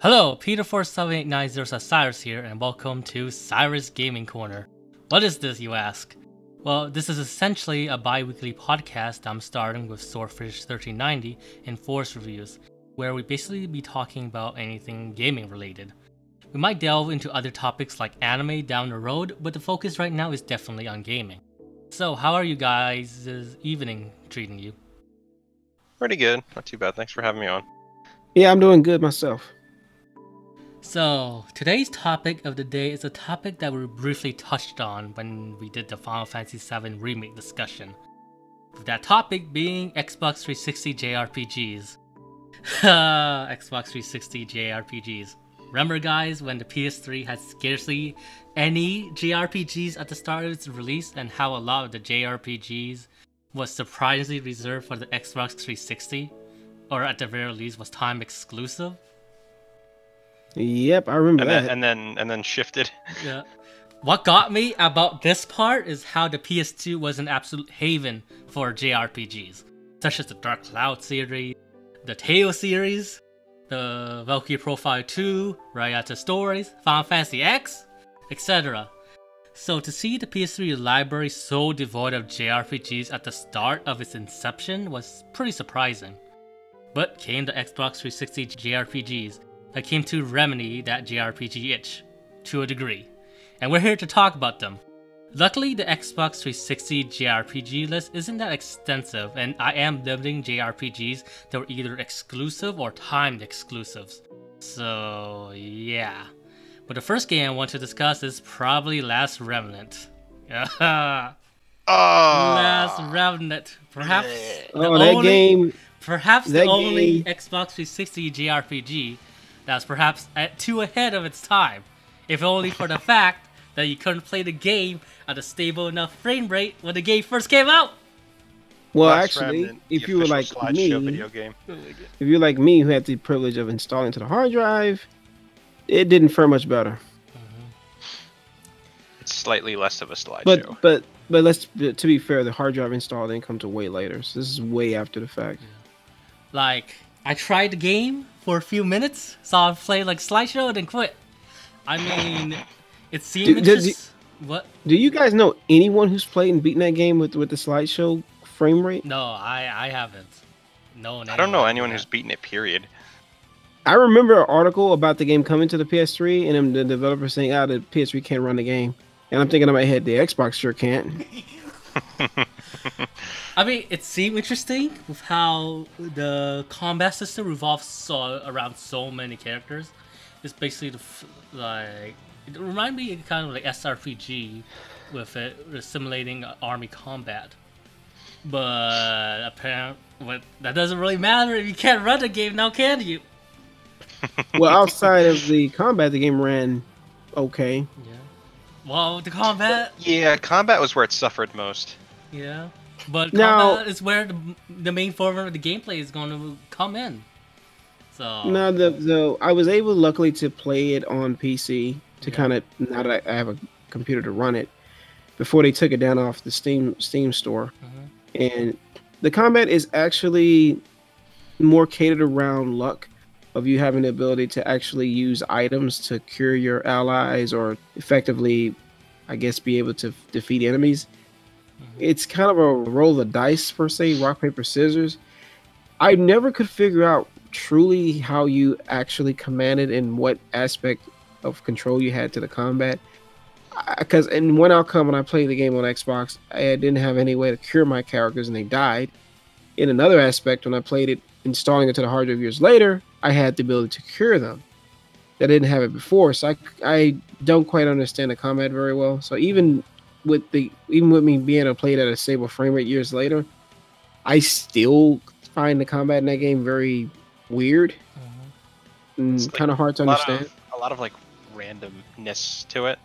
Hello, Peter4789 Sirus here, and welcome to Sirus Gaming Corner. What is this, you ask? Well, this is essentially a bi weekly podcast I'm starting with Swordfish1390 and ForestReviews, where we basically be talking about anything gaming related. We might delve into other topics like anime down the road, but the focus right now is definitely on gaming. So, how are you guys' evening treating you? Pretty good. Not too bad. Thanks for having me on. Yeah, I'm doing good myself. So, today's topic of the day is a topic that we briefly touched on when we did the Final Fantasy VII Remake discussion. That topic being Xbox 360 JRPGs. Xbox 360 JRPGs. Remember, guys, when the PS3 had scarcely any JRPGs at the start of its release, and how a lot of the JRPGs was surprisingly reserved for the Xbox 360? Or at the very least, was time exclusive? Yep, I remember And that. then and then and then shifted. Yeah. What got me about this part is how the PS2 was an absolute haven for JRPGs, such as the Dark Cloud series, the Tale series, the Valkyrie Profile 2, Radiata Stories, Final Fantasy X, etc. So to see the PS3 library so devoid of JRPGs at the start of its inception was pretty surprising. But came the Xbox 360 JRPGs that came to remedy that JRPG itch, to a degree. And we're here to talk about them. Luckily, the Xbox 360 JRPG list isn't that extensive, and I am limiting JRPGs that were either exclusive or timed exclusives. So, yeah. But the first game I want to discuss is probably Last Remnant. Ah. Last Oh. Remnant. Perhaps the oh, that only- game. Perhaps the That only game- Xbox 360 JRPG that's perhaps at two ahead of its time, if only for the fact that you couldn't play the game at a stable enough frame rate when the game first came out. Well, Last actually, Remnant, if you were like me, video game. if you're like me, who had the privilege of installing to the hard drive, it didn't fare much better. Mm-hmm. It's slightly less of a slideshow. But but but let's to be fair, the hard drive install didn't come to way later. So this is way after the fact. Like, I tried the game for a few minutes, saw it play like slideshow, and then quit. I mean, it seemed Do- does interest- What? Do you guys know anyone who's played and beaten that game with with the slideshow frame rate? No, I I haven't. No, I don't know anyone who's beaten it. Period. I remember an article about the game coming to the PS3 and then the developer saying, "Ah, the PS3 can't run the game." And I'm thinking in my head, the Xbox sure can't. I mean, it seemed interesting with how the combat system revolves so, around so many characters. It's basically the, like it reminded me kind of like SRPG with it simulating army combat. But apparently, but that doesn't really matter if you can't run the game now, can you? well, outside of the combat, the game ran okay. Yeah. Well, the combat, Yeah, combat was where it suffered most. yeah. But Now- combat is where the, the main format of the gameplay is going to come in. So No, the the I was able, luckily, to play it on PC to Yeah. kind of now that I have a computer to run it. Before they took it down off the Steam Steam store, Mhm. and the combat is actually more catered around luck of you having the ability to actually use items to cure your allies or effectively, I guess, be able to defeat enemies. Mm-hmm. It's kind of a roll of the dice per se, rock paper scissors. I never could figure out truly how you actually commanded and what aspect of control you had to the combat. Because in one outcome, when I played the game on Xbox, I didn't have any way to cure my characters and they died. In another aspect, when I played it, installing it to the hard drive years later, I had the ability to cure them. I didn't have it before, so I, I don't quite understand the combat very well. So even with the even with me being able to play it at a stable frame rate years later, I still find the combat in that game very weird and It's like kind of hard to a understand. of a lot of like randomness to it.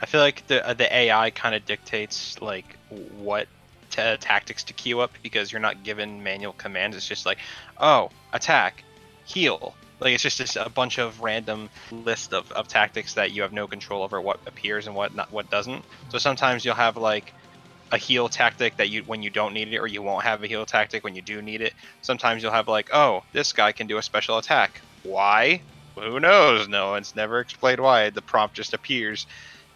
I feel like the uh, the AI kind of dictates like what ta tactics to queue up because you're not given manual commands. It's just like, oh, attack, heal. Like it's just, just a bunch of random list of, of tactics that you have no control over what appears and what not what doesn't. So sometimes you'll have like a heal tactic that you when you don't need it, or you won't have a heal tactic when you do need it. Sometimes you'll have like, oh, this guy can do a special attack. Why? who knows? No, it's never explained why. The prompt just appears,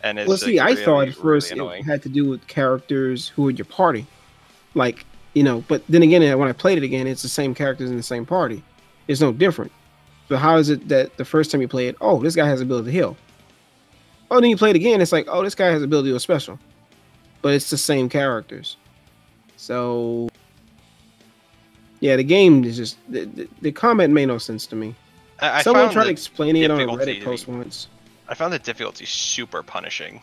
and it's well, see, like, I really, thought at first really it had to do with characters who in your party, like you know. But then again, when I played it again, it's the same characters in the same party. It's no different. But how is it that the first time you play it, oh, this guy has ability to heal. Oh, then you play it again, it's like, oh, this guy has ability to special. But it's the same characters. So, yeah, the game is just the, the, the combat made no sense to me. I, I Someone tried explaining it on a Reddit post once. I found the difficulty super punishing.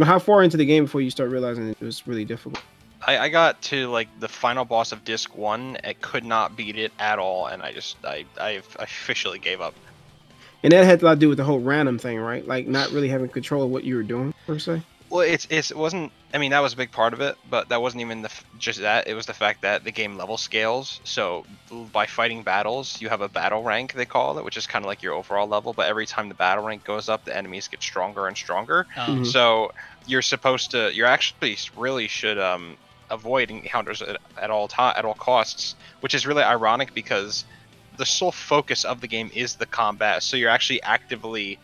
How far into the game before you start realizing it was really difficult? I, I got to like the final boss of disc one. I could not beat it at all, and I just I I officially gave up. And that had a lot to do with the whole random thing, right? Like not really having control of what you were doing per se. Well, it's, it's it wasn't. I mean, that was a big part of it, but that wasn't even the f- just that. It was the fact that the game level scales. So by fighting battles, you have a battle rank they call it, which is kind of like your overall level. But every time the battle rank goes up, the enemies get stronger and stronger. Um, Mhm. So you're supposed to. You're actually really should um avoid encounters at, at all time at all costs, which is really ironic because the sole focus of the game is the combat. So you're actually actively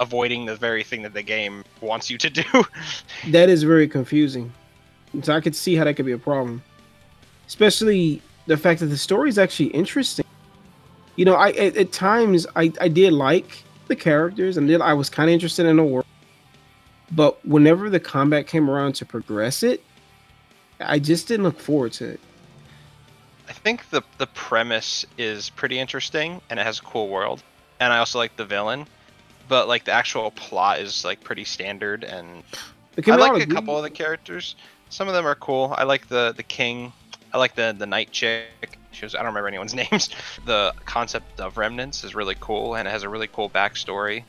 avoiding the very thing that the game wants you to do. That is very confusing. So I could see how that could be a problem, especially the fact that the story is actually interesting. You know, I at, at times I I did like the characters and did I was kind of interested in the world, but whenever the combat came around to progress it, I just didn't look forward to it. I think the the premise is pretty interesting and it has a cool world, and I also like the villain, but like the actual plot is like pretty standard and I like a couple of the characters. Some of them are cool. I like the the king. I like the the night chick. She was I don't remember anyone's names. The concept of remnants is really cool and it has a really cool backstory.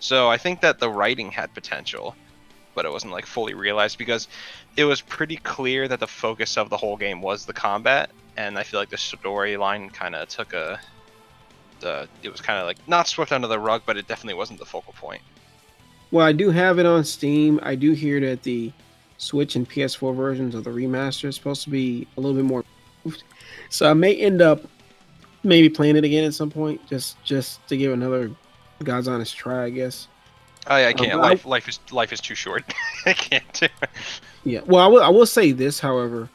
So I think that the writing had potential, but it wasn't like fully realized because it was pretty clear that the focus of the whole game was the combat, and I feel like the storyline kind of took a. The, it was kind of like not swept under the rug, but it definitely wasn't the focal point. Well, I do have it on Steam. I do hear that the Switch and PS4 versions of the remaster is supposed to be a little bit more. So I may end up maybe playing it again at some point, just just to give another God's honest try, I guess. Oh yeah, I Um, can't. I- life, life is life is too short. I can't do. it. Yeah. Well, I will. I will say this, however,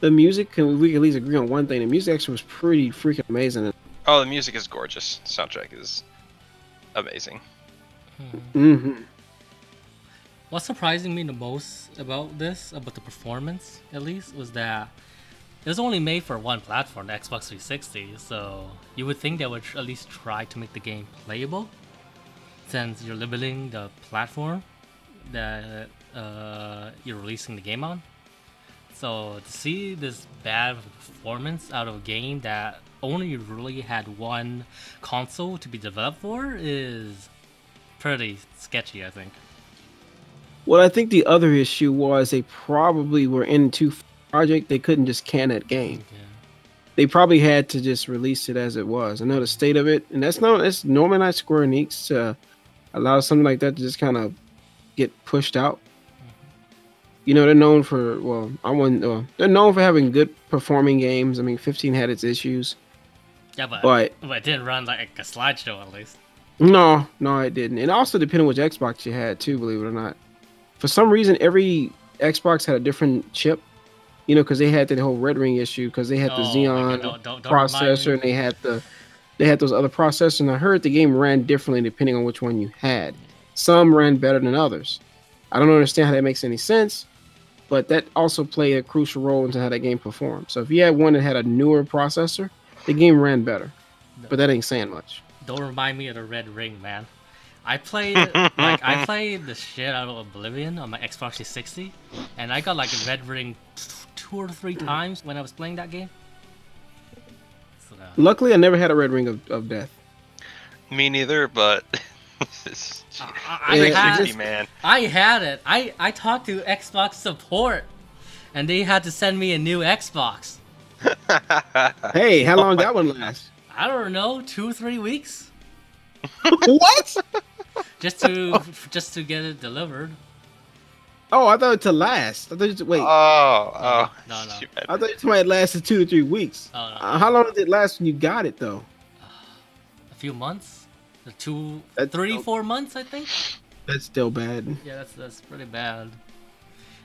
the music. Can we can at least agree on one thing? The music actually was pretty freaking amazing. Oh, the music is gorgeous. Soundtrack is amazing. hmm. hmm What surprising me the most about this, about the performance at least, was that it was only made for one platform, the Xbox 360. So you would think they would at least try to make the game playable, since you're limiting the platform that uh, you're releasing the game on. So to see this bad performance out of a game that only really had one console to be developed for is pretty sketchy, I think. Well, I think the other issue was they probably were in into project. They couldn't just can that game. Yeah. they probably had to just release it as it was. I know the state of it, and that's not that's normally not Square Enix to allow something like that to just kind of get pushed out. You know, they're known for well, I wouldn't. Uh, they're known for having good performing games. I mean, 15 had its issues, Yeah, but, but but it didn't run like a slideshow at least. no, no, it didn't. And also depending which Xbox you had too, believe it or not. For some reason, every Xbox had a different chip. You know, because they had the whole Red Ring issue because they had the Oh my Xenon God, don't- don't- don't processor and they had the they had those other processors and I heard the game ran differently depending on which one you had. Some ran better than others. I don't understand how that makes any sense, but that also played a crucial role into how that game performed. So if you had one that had a newer processor, the game ran better. But that ain't saying much. Don't remind me of the Red Ring, man. I played like I played the shit out of Oblivion on my Xbox 360, and I got like a Red Ring t- two or three hmm. times when I was playing that game. So, Luckily I never had a red ring of, of death. Me neither, but it's- I, I, Yeah, I it had, man. I had it. I I talked to Xbox support, and they had to send me a new Xbox. Hey, how long that one last? I don't know, two three weeks, what? just to just to get it delivered. Oh, I thought it to last. I thought you wait. Oh, oh. No, no. I thought it might last lasted two to three weeks. Oh, no. Uh, how long did it last when you got it though? A few months, the two, That's three, dope. four months, I think. That's still bad. Yeah, that's that's pretty bad.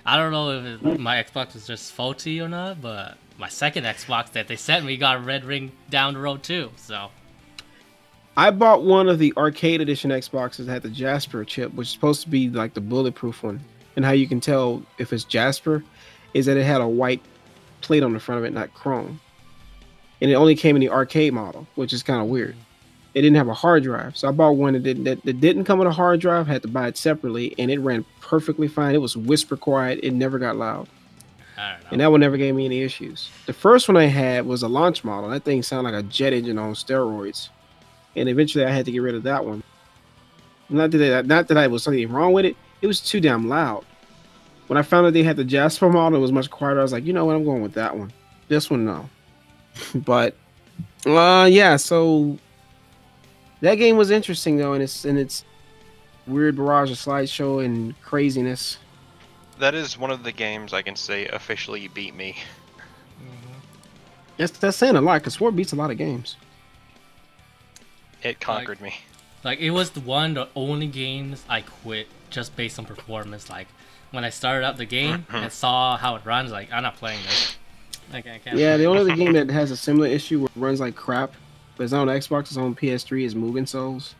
I don't know if it, my Xbox is just faulty or not, but my second Xbox that they sent me got a red ring down the road too. So I bought one of the arcade edition Xboxes that had the Jasper chip, which is supposed to be like the bulletproof one. And how you can tell if it's Jasper is that it had a white plate on the front of it, not chrome. And it only came in the arcade model, which is kind of weird. It didn't have a hard drive, so I bought one that didn't that, that didn't come with a hard drive. Had to buy it separately, and it ran perfectly fine. It was whisper quiet. It never got loud, I don't know. and that one never gave me any issues. The first one I had was a launch model. That thing sounded like a jet engine on steroids, and eventually I had to get rid of that one. Not that I, not that I was something wrong with it. It was too damn loud. When I found out they had the Jasper model, it was much quieter. I was like, you know what, I'm going with that one. This one, no. but, uh, yeah. So that game was interesting though, and it's and it's weird barrage of slideshow and craziness. That is one of the games I can say officially beat me. That's that's saying a lot because Sword beats a lot of games. It conquered me. Like it was the one, the only games I quit just based on performance. Like when I started out the game mm-hmm. and saw how it runs, like I'm not playing this. Like, I can't. Yeah, play the only other game that has a similar issue where it runs like crap, but it's on Xbox, it's on PS3 is Moving Souls.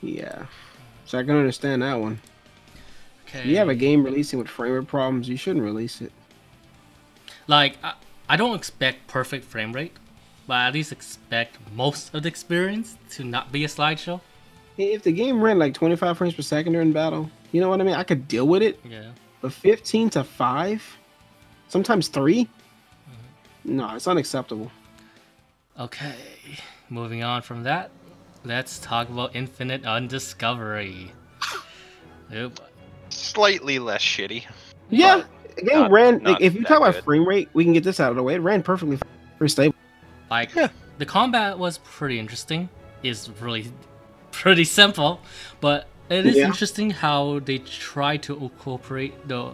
Yeah, so I can understand that one. Okay. If you have a game releasing with frame rate problems, you shouldn't release it. like I, I don't expect perfect frame rate, but I at least expect most of the experience to not be a slideshow. If the game ran like 25 frames per second during battle, you know what I mean? I could deal with it. Yeah. But 15 to 5, sometimes 3? Mm-hmm. No, it's unacceptable. Okay. Moving on from that, let's talk about Infinite Undiscovery. Oop. Slightly less shitty. Yeah, the game not- ran. not Like, if you that talk about frame rate, we can get this out of the way. It ran perfectly, pretty stable. Like Yeah. the combat was pretty interesting. Is really pretty simple, but it is Yeah. interesting how they try to incorporate the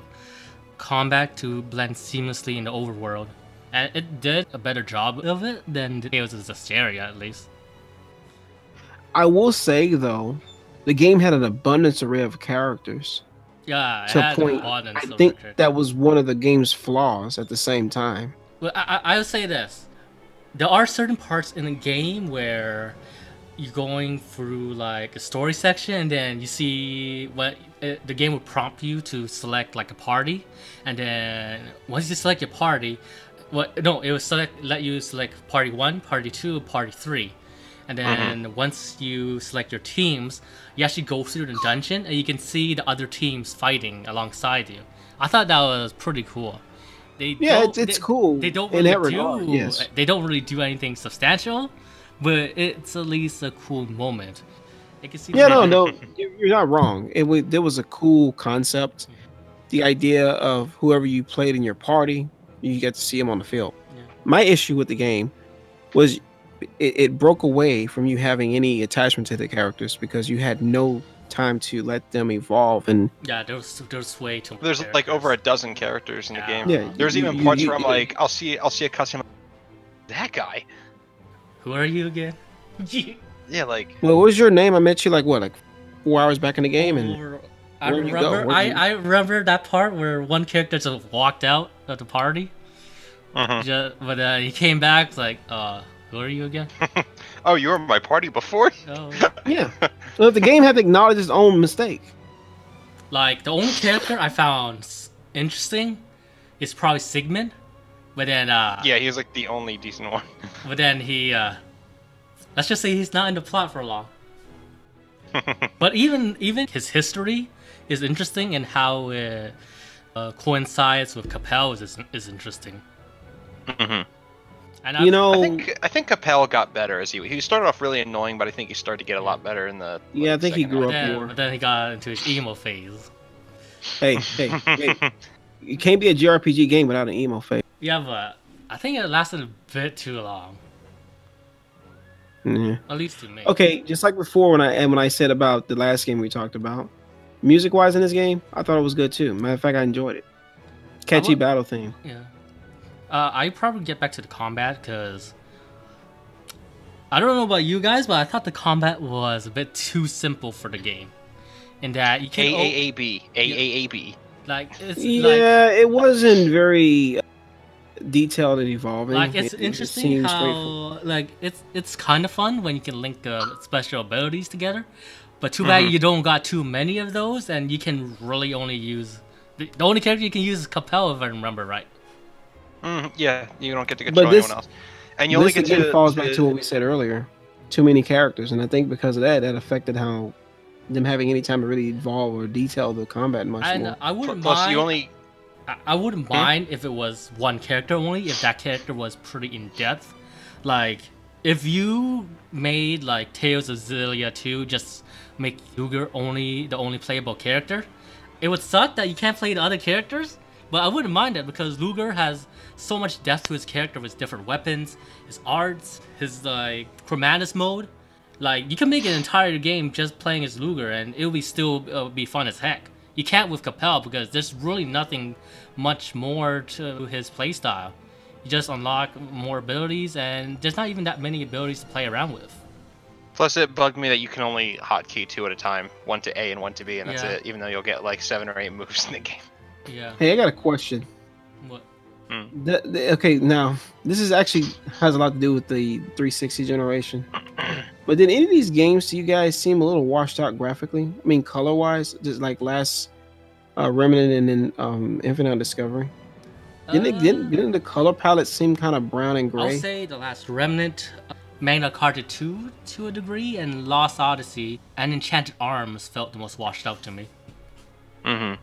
combat to blend seamlessly in the overworld. And it did a better job of it than Tales of Zestiria, at least. I will say though, the game had an abundance array of characters. Yeah, it to point, abundance I of think characters. that was one of the game's flaws. At the same time, Well, I, I I would say this: there are certain parts in the game where you're going through like a story section, and then you see what it, the game would prompt you to select like a party, and then once you select your party, what no, it would select let you select party one, party two, party three. And then mm-hmm. once you select your teams, you actually go through the dungeon and you can see the other teams fighting alongside you. I thought that was pretty cool. They Yeah, it's- it's they- cool They don't in really that do. regard, yes. They don't really do anything substantial, but it's at least a cool moment. I can see. yeah, that- no, no, you- you're not wrong. It was there was a cool concept. Mm-hmm. The idea of whoever you played in your party, you get to see them on the field. Yeah. My issue with the game was it, it broke away from you having any attachment to the characters because you had no time to let them evolve and Yeah, there's there's way too. many There's like over a dozen characters in the game. Yeah, There's you- even you- parts you- where I'm you- like, I'll see, I'll see a cutscene. That guy. Who are you again? Yeah, like Well, what was your name? I met you like what, like four hours back in the game, and Or- I where'd you remember. I, you- I remember that part where one character just walked out of the party, mhm. just, but uh, he came back like, uh, who are you again? oh, you were my party before. Oh. yeah. Well, the game had to acknowledge its own mistake. Like the only character I found interesting is probably Sigmund, but then uh, Yeah, he was like the only decent one. but then he uh, let's just say he's not in the plot for long. but even even his history is interesting and how it uh, coincides with Capell is is interesting. Mhm. And I, You know, I think I think Capell got better as he he started off really annoying, but I think he started to get a lot better in the. Yeah, I think he grew but up then, more. but then he got into his emo phase. Hey, hey, hey! You can't be a JRPG game without an emo phase. Yeah, but I think it lasted a bit too long, Yeah. at least to me. Okay, just like before when I and when I said about the last game we talked about, music wise in this game, I thought it was good too. Matter of fact, I enjoyed it. Catchy would- battle theme. Yeah. Uh, I probably get back to the combat because I don't know about you guys, but I thought the combat was a bit too simple for the game. In that you A can A A B A A A B. like it's like Yeah, it wasn't very uh, detailed and evolving. like it's It- it interesting seemed straightforward. how like it's it's kind of fun when you can link uh, special abilities together but too bad Mhm. you don't got too many of those and you can really only use the, the only character you can use is Capell if i remember right Mm, yeah, you don't get to But control this- anyone else, and you only this get again to. falls to- back to what we said earlier. Too many characters, and I think because of that, that affected how them having any time to really evolve or detail the combat much and more. i wouldn't Plus, mind you only. I, I wouldn't mind if it was one character only if that character was pretty in depth like if you made like tales of Xillia 2 just make Ludger only the only playable character it would suck that you can't play the other characters but i wouldn't mind it because Ludger has so much depth to his character with different weapons his arts his like chromatus mode. Like you can make an entire game just playing as Ludger and it'll be still uh, be fun as heck you can't with Capell because there's really nothing much more to his playstyle you just unlock more abilities and there's not even that many abilities to play around with Plus, it bugged me that you can only hotkey two at a time, one to A and one to B, and that's Yeah. it. Even though you'll get like seven or eight moves in the game. yeah Hey, I got a question. what The, the- okay, now this is actually has a lot to do with the 360 generation. But did any of these games to you guys seem a little washed out graphically? I mean, color wise, just like last uh, Remnant and then um, Infinite Discovery. Didn't, it, didn't, Uh, didn't the color palette seem kind of brown and gray? I'll say The Last Remnant, uh, Magna Carta 2 to a degree, and Lost Odyssey and Enchanted Arms felt the most washed out to me. Mm-hmm.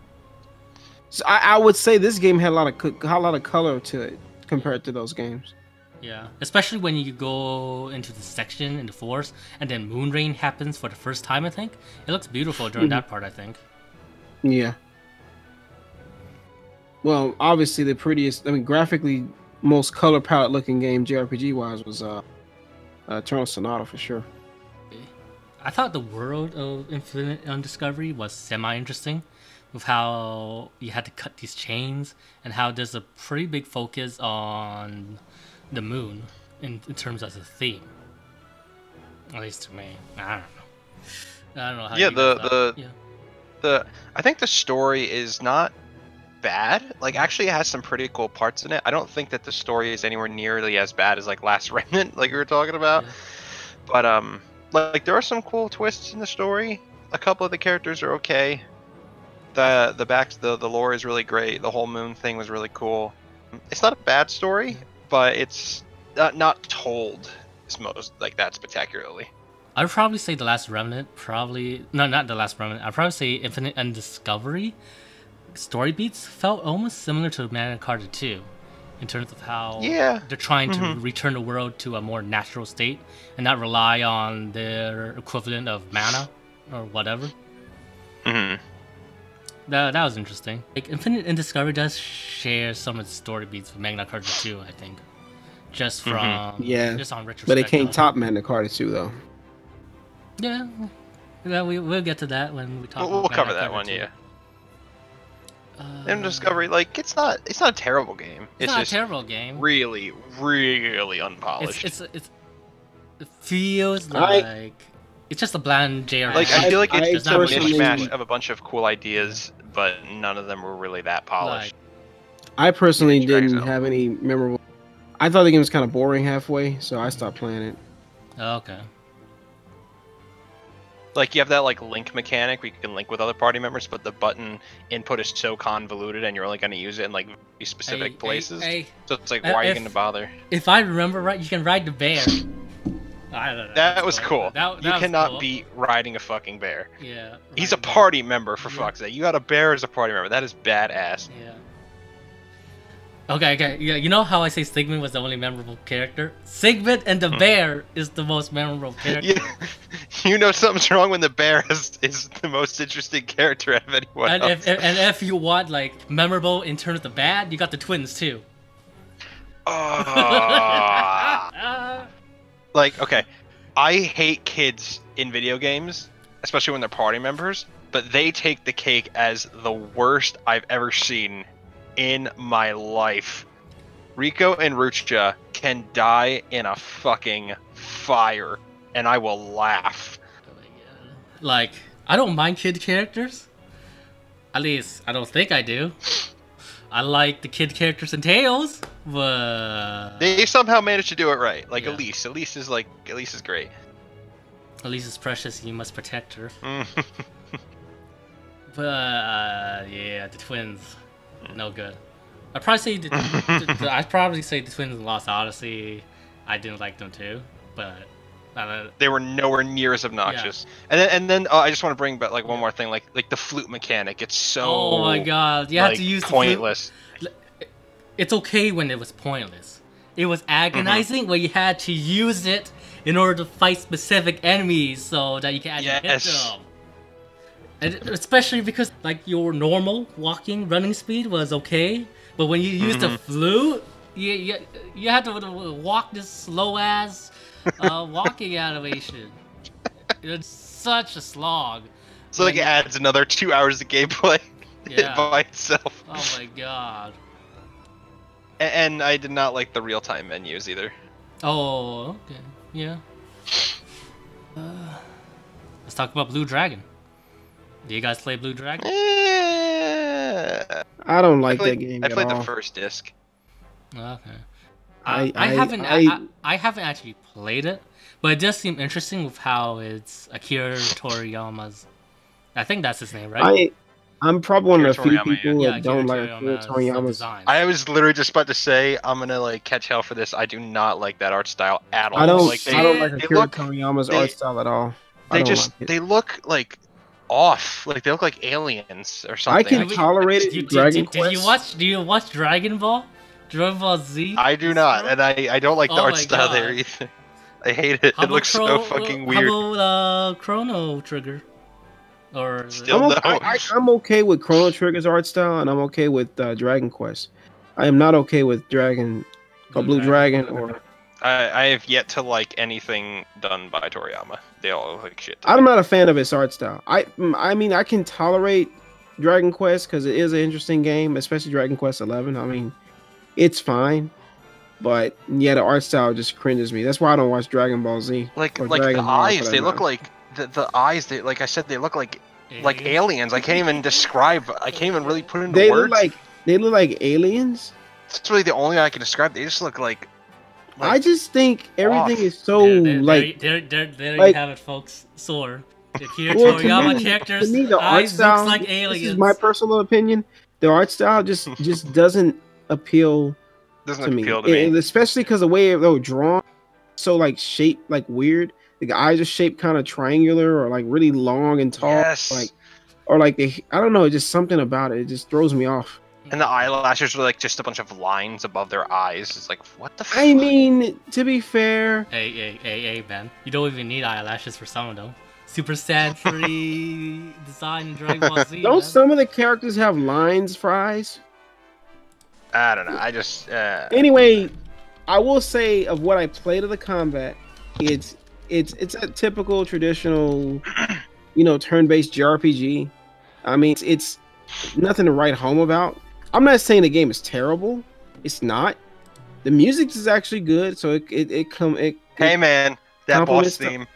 So I, I would say this game had a lot of co- a lot of color to it compared to those games. Yeah, especially when you go into the section in the forest and then moon rain happens for the first time. I think it looks beautiful during that part. I think. Yeah. Well, obviously the prettiest, I mean, graphically most color palette looking game JRPG wise was uh, uh Eternal Sonata for sure. I thought the world of Infinite Undiscovery was semi interesting, with how you had to cut these chains and how there's a pretty big focus on the moon in, in terms of the theme. At least to me, I don't know. I don't know how. Yeah, the- the- yeah. the I think the story is not bad. Like actually it has some pretty cool parts in it. I don't think that the story is anywhere nearly as bad as like Last Remnant, like we were talking about. Yeah. But um like there are some cool twists in the story. A couple of the characters are okay. The the back the, the lore is really great. The whole moon thing was really cool. It's not a bad story, but it's not, not told as most like that spectacularly. I would probably say the Last Remnant. Probably no, not the Last Remnant. I'd probably say Infinite Undiscovery. Story beats felt almost similar to Magna Carta 2, in terms of how Yeah. they're trying to Mhm. return the world to a more natural state and not rely on their equivalent of mana or whatever. hmm That, that was interesting. Like Infinite Undiscovery does share some of the story beats with Magna Carta 2, I think. Just from Mhm. Yeah, just on retrospect. But it can't top Magna Carta 2 though. Yeah, yeah, we we'll get to that when we talk. We'll, we'll cover Magna that Carta one, 2. yeah. Uh, And Discovery, like it's not it's not a terrible game. It's, It's, not just a terrible game. really, really unpolished. it's it's it feels I- like it's just a bland JRPG. like I, I- feel like it's I just a mishmash of a bunch of cool ideas, but none of them were really that polished. I personally didn't have any memorable. I thought the game was kind of boring halfway, so I stopped playing it. okay. Like you have that like link mechanic where you can link with other party members, but the button input is so convoluted, and you're only going to use it in like specific Hey, places. Hey, hey, So it's like, Uh, why are you going to bother? if I remember right, you can ride the bear. I don't know. That was cool. That, that you was cannot cool. beat riding a fucking bear. Yeah. He's a party member for Yeah. fuck's sake. You got a bear as a party member. That is badass. Yeah. Okay, okay. Yeah, you know how I say Sigmund was the only memorable character? Sigmund and the bear is the most memorable character. Yeah, you know something's wrong when the bear is, is the most interesting character out of anyone And else. if, if and if you want like memorable in terms of the bad, you got the twins too. Ah. Like, okay, I hate kids in video games, especially when they're party members, but they take the cake as the worst I've ever seen in my life. Rico and Rucha can die in a fucking fire, and I will laugh. Like, I don't mind kid characters. At least, I don't think I do. I like the kid characters in Tales, They somehow managed to do it right. Like Yeah. Elize, Elize is like Elize is great. Elize is precious. You must protect her. Mm. But uh, yeah, the twins, no good. I'd probably say the, the, I'd probably say the twins in Lost Odyssey. I didn't like them too, but uh, they were nowhere near as obnoxious. And then, and then uh, I just want to bring back like one more thing, like like the flute mechanic. It's so oh my god, you have like, to use the flute. It's okay when it was pointless. It was agonizing when you had to use it in order to fight specific enemies so that you can actually Yes. hit them. And especially because like your normal walking running speed was okay, but when you use the flute, you, you you had to walk this slow ass uh, walking animation. It's such a slog. So like it adds another two hours of gameplay Yeah. by itself. Oh my god. A- And I did not like the real time menus either. Oh, okay. Yeah. Uh, let's talk about Blue Dragon. Do you guys play Blue Dragon? Eh, I don't I like played, that game I at played all. the first disc. Okay. I- I, I, I- haven't I, I- I, I haven't actually played it, but it does seem interesting with how it's Akira Toriyama's. I think that's his name, right? I I'm probably one of the few Toriyama, people yeah, that don't like Akira Akira Toriyama's Toriyama's. design. I was literally just about to say I'm gonna like catch hell for this. I do not like that art style at all. I don't like they, I don't like they Akira look Toriyama's they- art style at all. I they just like they look like off. Like they look like aliens or something. I something. can Wait, tolerate it. do, in do, Dragon do, do you watch? Do you watch Dragon Ball? Dragon Ball Z? I do not, and I I don't like the Oh art my style there either. I hate it. How It about looks so Chro- fucking How weird. about uh, Chrono Trigger? Or Still I'm, no. okay, I, am okay with Chrono Trigger's art style, and I'm okay with uh, Dragon Quest. I am not okay with Dragon or Blue Dragon or I, I have yet to like anything done by Toriyama. They all look like shit. I'm me. not a fan of his art style. I I mean I can tolerate Dragon Quest because it is an interesting game, especially Dragon Quest Eleven. I mean, it's fine, but yeah, the art style just cringes me. That's why I don't watch Dragon Ball Z. like or like the Ball, eyes. that They look like the, the eyes. They like I said. They look like like Aliens? aliens. I can't even describe. I can't even really put into They words. look like they look like aliens. That's really the only way I can describe. They just look like. I just think everything off. is so There- there- like. there, there, there like- you have it, folks. Sore. The Akira Well, to Toriyama me- characters, to me, the art eyes style. looks like This aliens. is my personal opinion. The art style just just doesn't appeal doesn't to me, to me. And especially because the way they were drawn, so like shaped like weird. The eyes are shaped kind of triangular or like really long and tall, Yes. like or like they. I don't know, just something about it. It just throws me off. and the eyelashes are like just a bunch of lines above their eyes. It's like what the. I mean, to be fair, Hey, hey, hey, hey, man. You don't even need eyelashes for some of them. Super Saiyan 3 design in Dragon Ball Z. don't man. some of the characters have lines, fries? I don't know. I just. Uh, Anyway, I will say of what I played of the combat, it's it's it's a typical traditional, you know, turn-based JRPG. I mean, it's, it's nothing to write home about. I'm not saying the game is terrible. It's not. The music is actually good, so it it, it come it. hey man, that boss theme,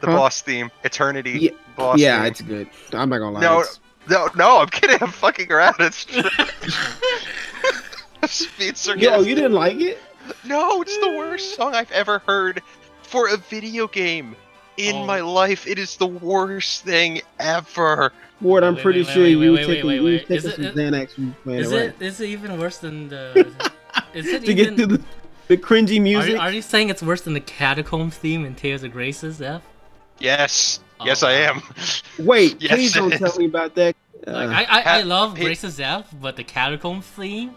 the Huh? boss theme, Eternity Yeah, boss. yeah, theme. it's good. I'm not gonna lie. No, it's- No, no, I'm kidding. I'm fucking around. It's true. Speed Yo, you didn't like it? No, it's the worst song I've ever heard for a video game in Oh. my life. It is the worst thing ever. Ward, I'm Wait, pretty wait, sure wait, you wait, were wait, taking wait, you were wait. taking some it- Xanax when you were playing Is it, it right? is it even worse than the? Is it to even? get to the, the cringy music. you- are you saying it's worse than the Catacombs theme in Tales of Graces, F? Yes, Oh, yes, I am. Wait, Yes, please don't it tell me about that. Like Uh, I, I, I love Graces F, but the Catacombs theme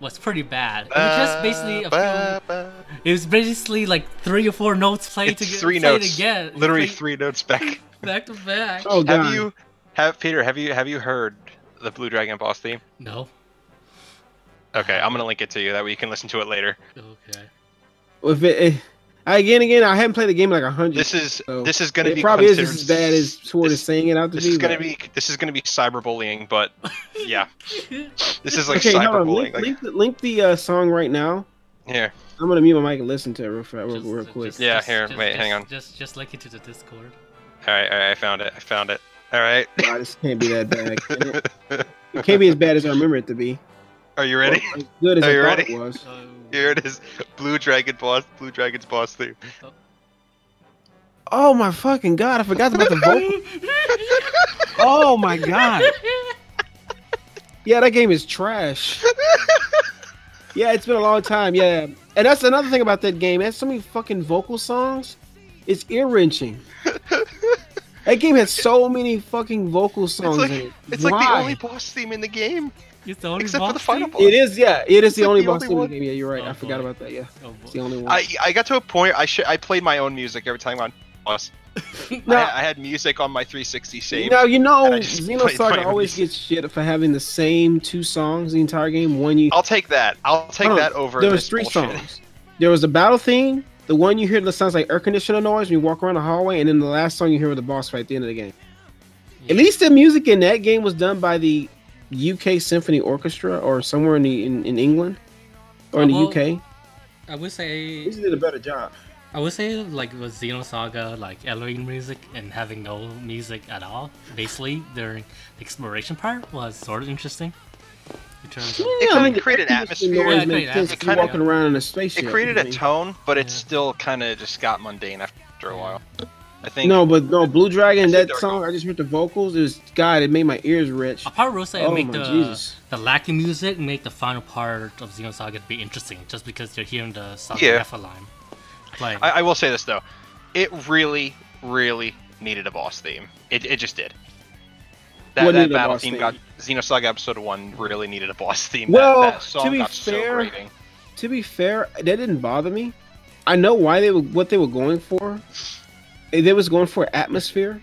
was pretty bad. It was just basically a Ba, few. ba, It was basically like three or four notes played It's to three played notes. again. Literally Played three notes back. back to back. oh god. Have you, have Peter? Have you have you heard the Blue Dragon boss theme? No. Okay, I'm gonna link it to you. That way you can listen to it later. Okay. If it, again, again, I haven't played the game in like a hundred. This is So, this is gonna be probably is considered just as bad as Sword is this- saying it out to This be. is gonna be this is gonna be cyberbullying, but yeah, this is like okay, hold cyberbullying. Link, Like, link, the- link the uh, song right now. Here. I'm gonna mute my mic and listen to it real, fa- real, Just- real quick. just- Yeah, just- here, just- wait, just- hang on. Just just link it to the Discord. All right, all right, I found it. I found it. All right. Nah, this can't be that bad. Can it? It can't be as bad as I remember it to be. Are you ready? Or as good as Are I you thought ready? it was. Oh. Here it is. Blue Dragon boss. Blue Dragon's boss theme. Oh my fucking god! I forgot about the vocal. Oh my god! Yeah, that game is trash. Yeah, it's been a long time. Yeah, and that's another thing about that game. It has so many fucking vocal songs. It's ear wrenching. That game has so many fucking vocal songs like- in it. It's like the only boss theme in the game, It's the only except for the boss final boss. It is, yeah. It is It's the only the boss only in the game. Yeah, you're right. Oh, I forgot boy. about that. Yeah, Oh, it's the only one. I I got to a point. I sh- I played my own music every time I'm boss. No. I, I had music on my 360 save. Now you know and I just played my Xenosaga always gets shit for having the same two songs the entire game. One you I'll take that. I'll take Hold that over. there was three bullshit. songs. There was the battle theme, the one you hear that sounds like air conditioner noise when you walk around the hallway, and then the last song you hear with the boss fight at the end of the game. At least the music in that game was done by the UK Symphony Orchestra or somewhere in the in, in England or in the UK. I would say These did a better job. I would say like with Xenosaga, like Elohim music and having no music at all, basically during the exploration part was sort of interesting. In terms of, It I mean, kinda created air atmosphere. Yeah, it makes created sense if atmosphere. you're walking around in a spaceship. It created a I mean. tone, but it Yeah. still kind of just got mundane after a while. I think. No, but no, Blue Dragon, that song, go. I just heard the vocals. It was, God, it made my ears rich. apart from say Oh make my the Jesus. the lacking music make the final part of Xenosaga be interesting, just because you're hearing the Saga Yeah. Nepha line. Like, I, I will say this though, it really, really needed a boss theme. It, it just did. That, that battle theme theme? got Xenosaga Episode One really needed a boss theme. Well, that, that to be got fair- so grating. To be fair, that didn't bother me. I know why they were what they were going for. They was going for atmosphere,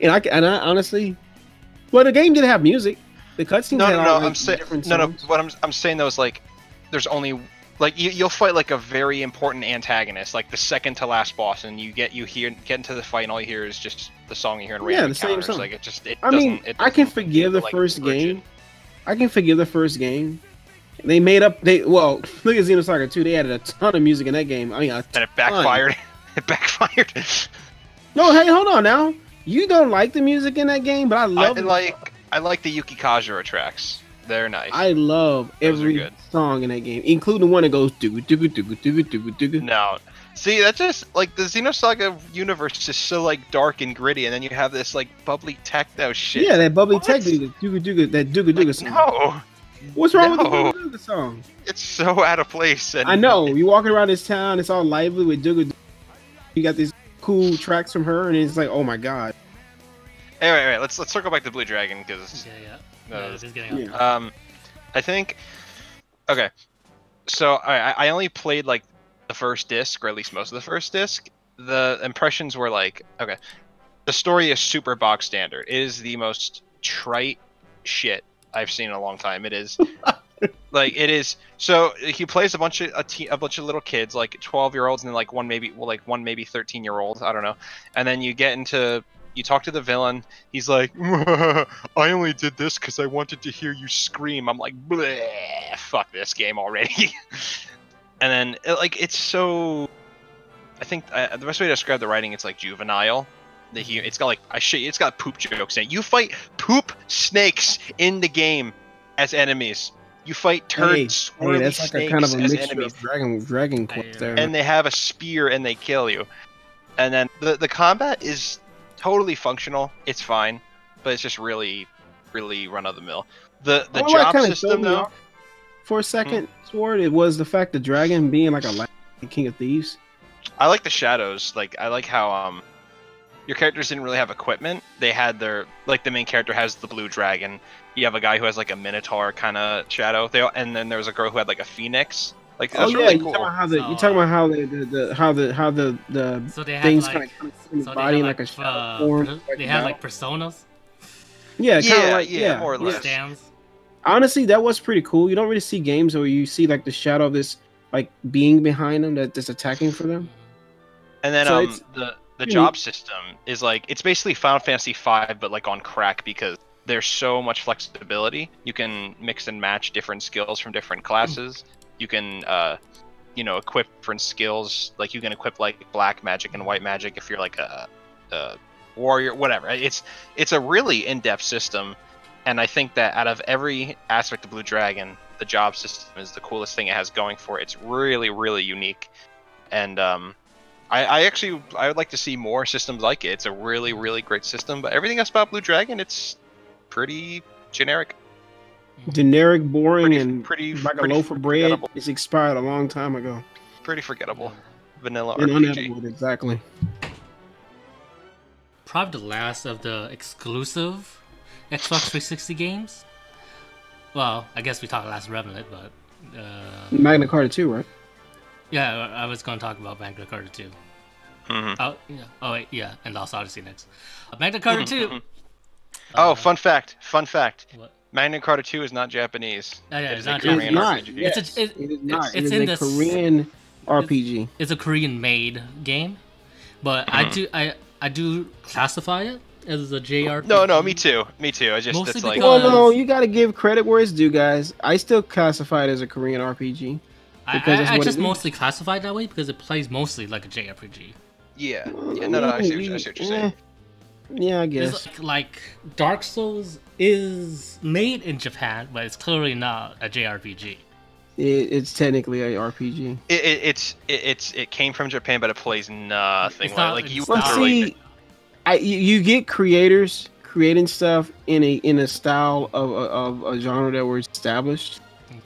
and I and I honestly, well, the game did have music. The cutscenes No, had no, all, no. like, I'm saying no, no. What I'm I'm saying though is like, there's only like you, you'll fight like a very important antagonist, like the second to last boss, and you get you hear get into the fight, and all you hear is just the song you hear in Yeah, random the same song. Like it just it I mean, it I can forgive the like, first it. game. I can forgive the first game. They made up. They well, look at Xenosaga 2. They added a ton of music in that game. I mean, and it backfired. It backfired. No, hey, hold on now. You don't like the music in that game, but I I love it. like I like the Yuki Kajiura tracks. They're nice. I love Those every song in that game, including the one that goes doo doo doo doo doo doo doo. No. See, that's just like the Xenosaga universe is so like dark and gritty, and then you have this like bubbly techno shit. Yeah, that bubbly What? tech, the doo doo that doo doo Like, song. no, What's wrong with the doo doo song? it's so out of place. And I know you're walking around this town, it's all lively with doo. You got these cool tracks from her, and it's like, oh my god. Anyway, anyway, let's let's circle back to Blue Dragon because yeah, yeah, No, yeah, it's- it's getting yeah. um, I think okay. So I I only played like the first disc, or at least most of the first disc. The impressions were like okay, the story is super box standard. It is the most trite shit I've seen in a long time. It is like it is. So he plays a bunch of a, te- a bunch of little kids, like twelve year olds, and then like one maybe well like one maybe thirteen year old. I don't know. And then you get into you talk to the villain. He's like, I only did this because I wanted to hear you scream. I'm like, fuck this game already. and then it, like it's so. I think uh, the best way to describe the writing, it's like juvenile. The hu- it's got like I shit. It's got poop jokes in it. You fight poop snakes in the game as enemies. You fight turd Hey, swirly hey, that's like a snakes kind of a as mixture enemies of Dragon Dragon Quest there. and they have a spear and they kill you. And then the the combat is totally functional. It's fine, but it's just really, really run of the mill. The the Oh, job system though. For a second, Sword, it was the fact the dragon being like a king of thieves. I like the shadows. Like I like how um your characters didn't really have equipment. They had their like the main character has the blue dragon. You have a guy who has like a minotaur kind of shadow. They all, and then there was a girl who had like a phoenix. Like Oh that's yeah, really you cool. talking about how the you So, talking about how the, the, the how the how the the So they things like, kind of come in his so body had like a like, shadow uh, form. per- like they had like personas, yeah, kind of Yeah, like yeah, yeah, more or yeah. less. stands. Honestly, that was pretty cool. You don't really see games where you see like the shadow of this like being behind them that that's attacking for them. And then So um the the job system is like it's basically Final Fantasy V but like on crack because there's so much flexibility. You can mix and match different skills from different classes. You can uh you know equip different skills. Like you can equip like black magic and white magic if you're like a, a warrior, whatever. It's it's a really in-depth system, and I think that out of every aspect of Blue Dragon, the job system is the coolest thing it has going for it. It's really really unique, and um, I, I actually I would like to see more systems like it. It's a really really great system, but everything else about Blue Dragon, it's pretty generic. Generic, boring, Pretty- and pretty- like pretty a loaf of bread. It's expired a long time ago. Pretty forgettable. Vanilla And RPG. unedible, exactly. Probably the last of the exclusive Xbox 360 games. Well, I guess we talked last Revenant, but uh, Magna Carta 2, right? Yeah, I I was going to talk about Magna Carta 2. Mhm. Oh, yeah. Oh, wait, yeah, and Lost Odyssey next. Uh, Magna Carta 2. Oh, Uh, fun fact! Fun fact! What? Magna Carta 2 is not Japanese. Yeah, yeah, It it's is a not It's not. Yes. It's a- it- it is not. it's it is in a this- Korean RPG. It's a Korean-made game, but I Mm-hmm. do I I do classify it as a JRPG. No, no, me too. Me too. I just Mostly it's like because- Well, no, you got to give credit where it's due, guys. I still classify it as a Korean RPG. I, because that's I, I just mostly classify it that way because it plays mostly like a JRPG. yeah, yeah. No, no, I see, what, you- I see what you're saying. Eh, Yeah, I guess. It's like, like Dark Souls is made in Japan, but it's clearly not a JRPG. It, it's technically a RPG. It, it, it's it, it's it came from Japan, but it plays nothing It's like, not- like you it's Well, see, I, you, you get creators creating stuff in a in a style of, of a genre that were established.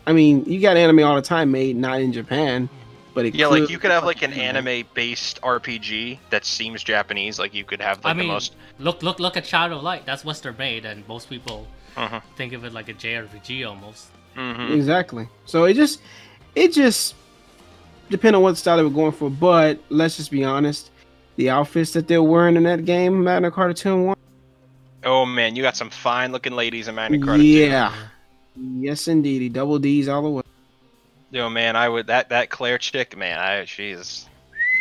I mean, you got anime all the time made not in Japan, but it yeah, like you could have like an anime-based RPG that seems Japanese. Like you could have like I mean, the most. look, look, look at Shadow of Light. That's Western made, and most people Mhm. think of it like a JRPG almost. Mhm. Exactly. So it just it just depend on what style they were going for. But let's just be honest, the outfits that they're wearing in that game, Magna Carta Two One. Oh man, you got some fine-looking ladies in Magna Carta. too. yeah. Yes indeed. He Double D's all the way. Yo, man, I would that that Claire chick, man. I she's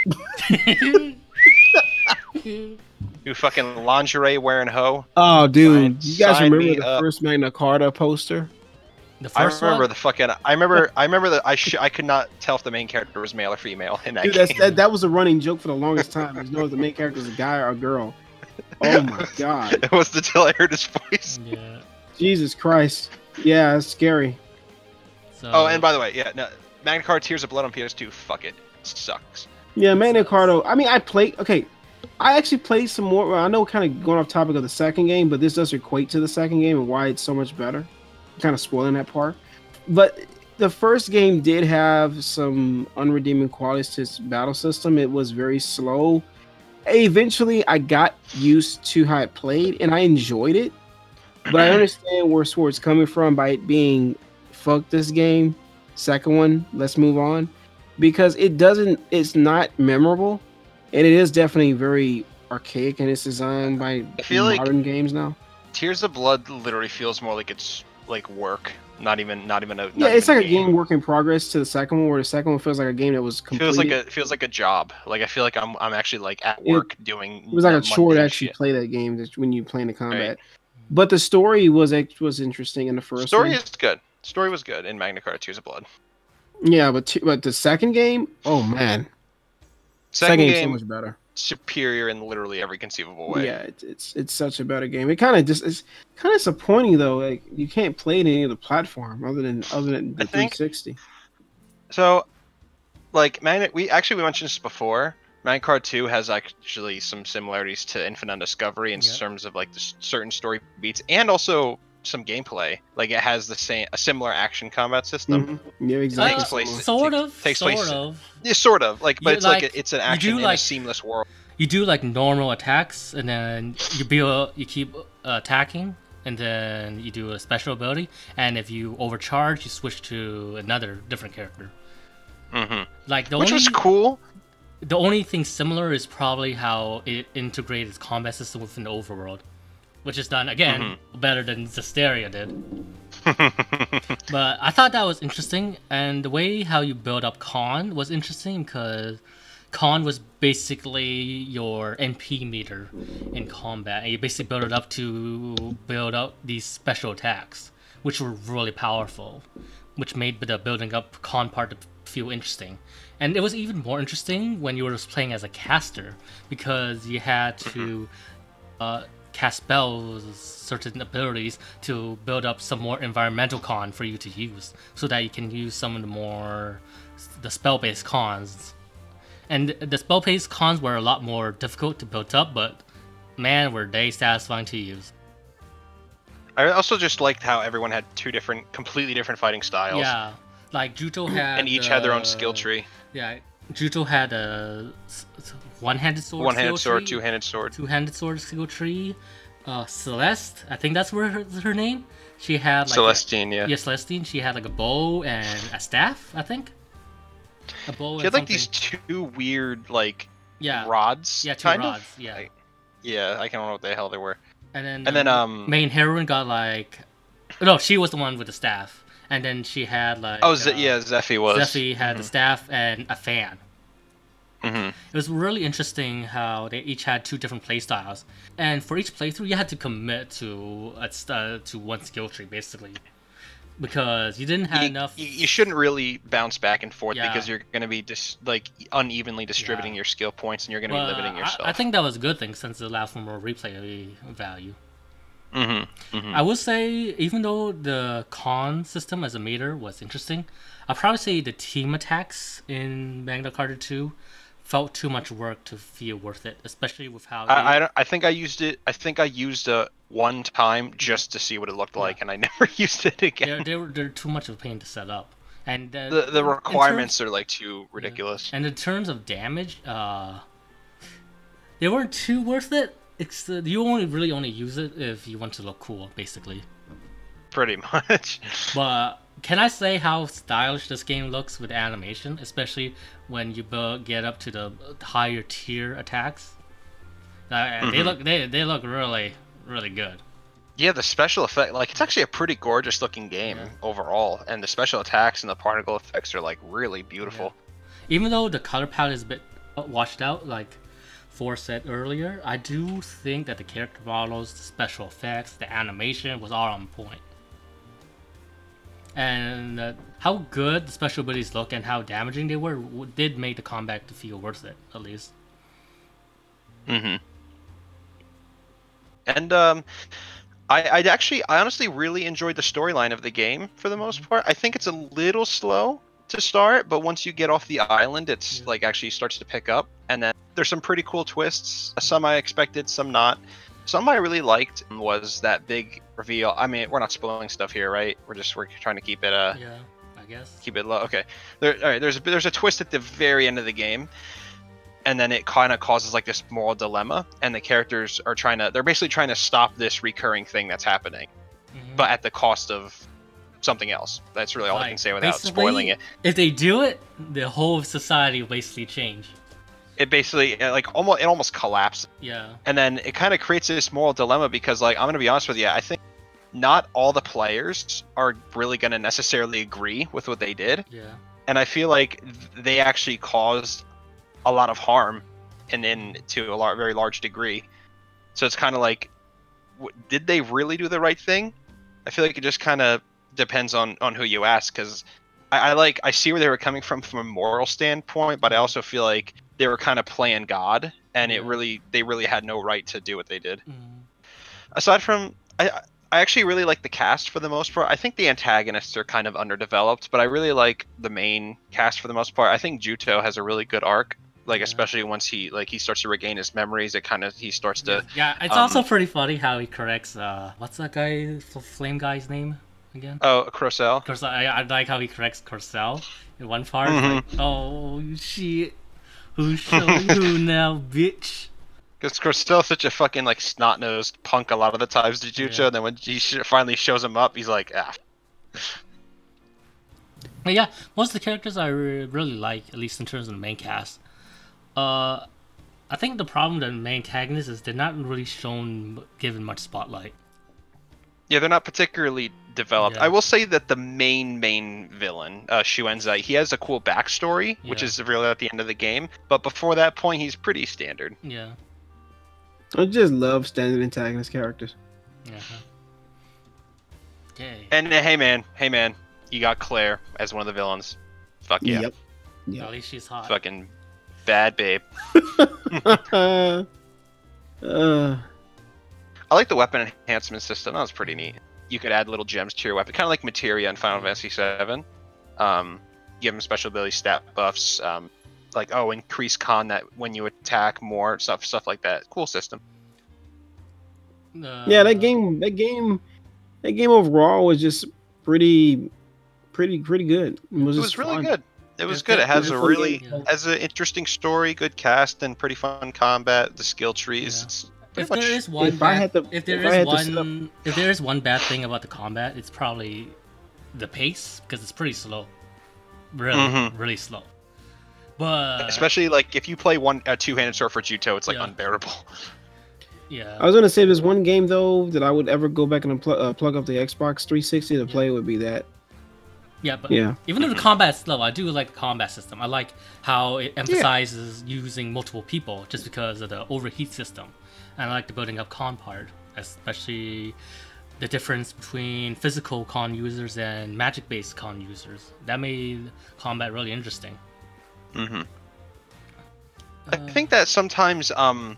you fucking lingerie wearing hoe. Oh dude, Sign- you guys remember the up. first Magna Carta poster? The first I first remember one, the fucking. I remember. I remember that I sh- I could not tell if the main character was male or female in that Dude, game. that's, that, that was a running joke for the longest time. There's no if the main character is a guy or a girl. Oh my god. it was until I heard his voice. yeah. Jesus Christ. Yeah, it's scary. So, Oh, and by the way, yeah, no, Magna Carta Tears of Blood on PS2. Fuck it, sucks. Yeah, Magna Carta. I mean, I played. Okay, I actually played some more. Well, I know, kind of going off topic of the second game, but this does equate to the second game and why it's so much better. Kind of spoiling that part, but the first game did have some unredeeming qualities to its battle system. It was very slow. Eventually, I got used to how it played, and I enjoyed it. But I understand where Sword's coming from by it being fuck this game. Second one, let's move on because it doesn't it's not memorable and it is definitely very archaic in its design by I feel like- modern games now Tears of Blood literally feels more like it's like work, not even not even a. not yeah it's like a game work in progress to the second one where the second one feels like a game that was completed Feels like a feels like a job. Like I feel like I'm I'm actually like at It- work doing. it was like a chore to actually shit. play that game when you play in the combat Right. But the story was was interesting in the first Story one. is good. Story was good in Magna Carta Tears of Blood. yeah but t- but the second game oh man Second, game's game so much better superior in literally every conceivable way. Yeah, it's, it's it's such a better game. It kind of just it's kind of disappointing though. Like you can't play it in any other platform other than other than the I think- 360. So, like Magna, we actually we mentioned this before. Magna Carta 2 has actually some similarities to Infinite Discovery in Yeah. terms of like the certain story beats and also some gameplay. Like it has the same a similar action combat system. Mhm. Yeah, exactly. Takes place- sort of, takes sort place- of. Yeah, sort of. Like, but You it's like, like- it's an you action do in like- a seamless world. You do like normal attacks, and then you build, you keep uh, attacking, and then you do a special ability. And if you overcharge, you switch to another different character. Mm-hmm. Like the Which only was cool. The only thing similar is probably how it integrated its combat system within the overworld, which is done again Mm-hmm. better than Zestiria did. But I thought that was interesting, and the way how you build up Kan was interesting because Kan was basically your NP meter in combat, and you basically build it up to build up these special attacks, which were really powerful, which made the building up Kan part feel interesting. And it was even more interesting when you were just playing as a caster because you had to uh, cast spells, certain abilities to build up some more environmental Kan for you to use, so that you can use some of the more the spell-based Kans. And the spell-based Kans were a lot more difficult to build up, but man, were they satisfying to use. I also just liked how everyone had two different, completely different fighting styles. Yeah, like Juto had And each had their own uh, skill tree. Yeah, Juto had a one-handed sword. One-handed sword, two-handed sword. Two-handed sword skill tree. Uh, Celeste, I think that's where her, her name. She had like Celestine, yeah. A, yeah, Celestine. She had like a bow and a staff. I think. A bow. She and had like these two weird like Yeah. rods. Yeah, two kind rods. Of. Yeah. Like- Yeah, I don't know what the hell they were. And then. And then um. main heroine got like. No, she was the one with the staff, and then she had like. oh, Ze- uh, yeah, Zephie was. Zephie had the staff and a fan. hmm It was really interesting how they each had two different playstyles, and for each playthrough, you had to commit to a, st- uh, to one skill tree basically, because you didn't have You, enough. you, you shouldn't really bounce back and forth Yeah. because you're going to be dis- like unevenly distributing Yeah. your skill points and you're going to be Well, limiting I- yourself. I, think that was a good thing since it allowed for more replay value. Hmm hmm I would say, even though the Kan system as a meter was interesting, I'd probably say the team attacks in Magna Carta 2 felt too much work to feel worth it, especially with how. they- I, I, think I used it. I think I used it one time just to see what it looked like, and I never used it again. they're, they're, they're too much of a pain to set up. And uh, the the terms- requirements are like too ridiculous. And in terms of damage, uh, they weren't too worth it. It's uh, you only really only use it if you want to look cool, basically. Pretty much. But can I say how stylish this game looks with animation, especially when you get up to the higher tier attacks? Uh, They Mhm. look they they look really really good. Yeah, the special effect, like it's actually a pretty gorgeous looking game Yeah. overall, and the special attacks and the particle effects are like really beautiful. Even though the color palette is a bit washed out, like Four said earlier, I do think that the character models, the special effects, the animation was all on point. And uh, how good the special abilities look and how damaging they were w- did make the combat to feel worth it, at least. Mm-hmm. And um, I I actually I honestly really enjoyed the storyline of the game for the most part. I think it's a little slow to start, but once you get off the island, it's Yeah. like actually starts to pick up, and then there's some pretty cool twists. Some I expected, some not. Some I really liked was that big reveal. I mean, we're not spoiling stuff here, right? We're just we're trying to keep it uh Yeah, I guess. keep it low. Okay. There, all right. There's a, there's a twist at the very end of the game, and then it kind of causes like this moral dilemma, and the characters are trying to they're basically trying to stop this recurring thing that's happening, Mhm. but at the cost of something else. That's really all I can say without spoiling it. If they do it, the whole society will basically change. It basically like almost it almost collapses, Yeah. and then it kind of creates this moral dilemma because like I'm gonna be honest with you, I think not all the players are really gonna necessarily agree with what they did. Yeah. and I feel like they actually caused a lot of harm, and in to a lar- very large degree. So it's kind of like, w- did they really do the right thing? I feel like it just kind of depends on on who you ask, because I, I like I see where they were coming from from a moral standpoint, but I also feel like they were kind of playing God, and it really they really had no right to do what they did Mm. aside from I I actually really like the cast for the most part. I think the antagonists are kind of underdeveloped, but I really like the main cast for the most part. I think Juto has a really good arc, like Yeah. especially once he like he starts to regain his memories. It kind of he starts to Yeah, it's um, also pretty funny how he corrects. Uh, what's that guy, flame guy's name again? oh Crocell. Course, I, I like how he corrects Crocell in one part. Mhm. Like, oh shit, who's showing who now, bitch? Because Crocell's such a fucking like snot nosed punk a lot of the times to Yeah. and then when he sh- finally shows him up, he's like, ah. But yeah, most of the characters I re- really like, at least in terms of the main cast. Uh, I think the problem with the main antagonists is they're not really shown given much spotlight. Yeah, they're not particularly developed. Yeah. I will say that the main main villain, uh, Schuenzei, he has a cool backstory, which is really at the end of the game. But before that point, he's pretty standard. Yeah, I just love standard antagonist characters. yeah. Okay. And uh, hey man, hey man, you got Claire as one of the villains. Fuck yeah. Yep. Yeah. At least she's hot. Fucking bad babe. uh, I like the weapon enhancement system. That was pretty neat. You could add little gems to your weapon, kind of like Materia in Final Fantasy VII. Um, give them special ability stat buffs, um, like oh, increase Kan that when you attack more stuff, stuff like that. Cool system. Uh, yeah, that game, that game, that game overall was just pretty, pretty, pretty good. It was, It was really fun. good. It was It's good. good. It has a a really game. has an interesting story, good cast, and pretty fun combat. The skill trees. Yeah. It's If pretty there much- is one, If I bad, had to- if there if I is had to up- one, if there is one bad thing about the combat, it's probably the pace because it's pretty slow. Really, Mhm. really slow. But especially like if you play one a two-handed sword for Juto, it's like Yeah. unbearable. yeah, I was gonna say there's one game though that I would ever go back and pl- uh, plug up the Xbox 360 to play would be that. yeah, but Yeah. even though the combat's slow, I do like the combat system. I like how it emphasizes using multiple people just because of the overheat system, and I like the building up Kan part, especially the difference between physical Kan users and magic based Kan users. That made combat really interesting. hmm I think that sometimes, um,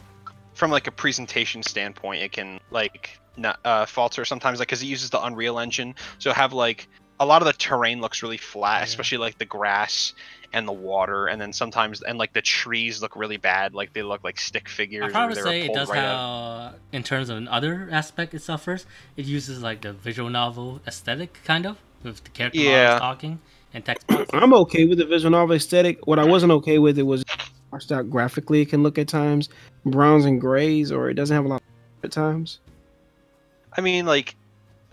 from like a presentation standpoint, it can like not uh, falter sometimes, like because it uses the Unreal Engine, so have like a lot of the terrain looks really flat, Yeah. especially like the grass and the water, and then sometimes and like the trees look really bad, like they look like stick figures. I or probably they say it does right have, out. Uh, in terms of another aspect it suffers, it uses like the visual novel aesthetic, kind of, with the character Yeah. talking and text. I'm okay with the visual novel aesthetic. What I wasn't okay with it was watched out graphically. It can look at times browns and grays, or it doesn't have a lot at times. I mean, like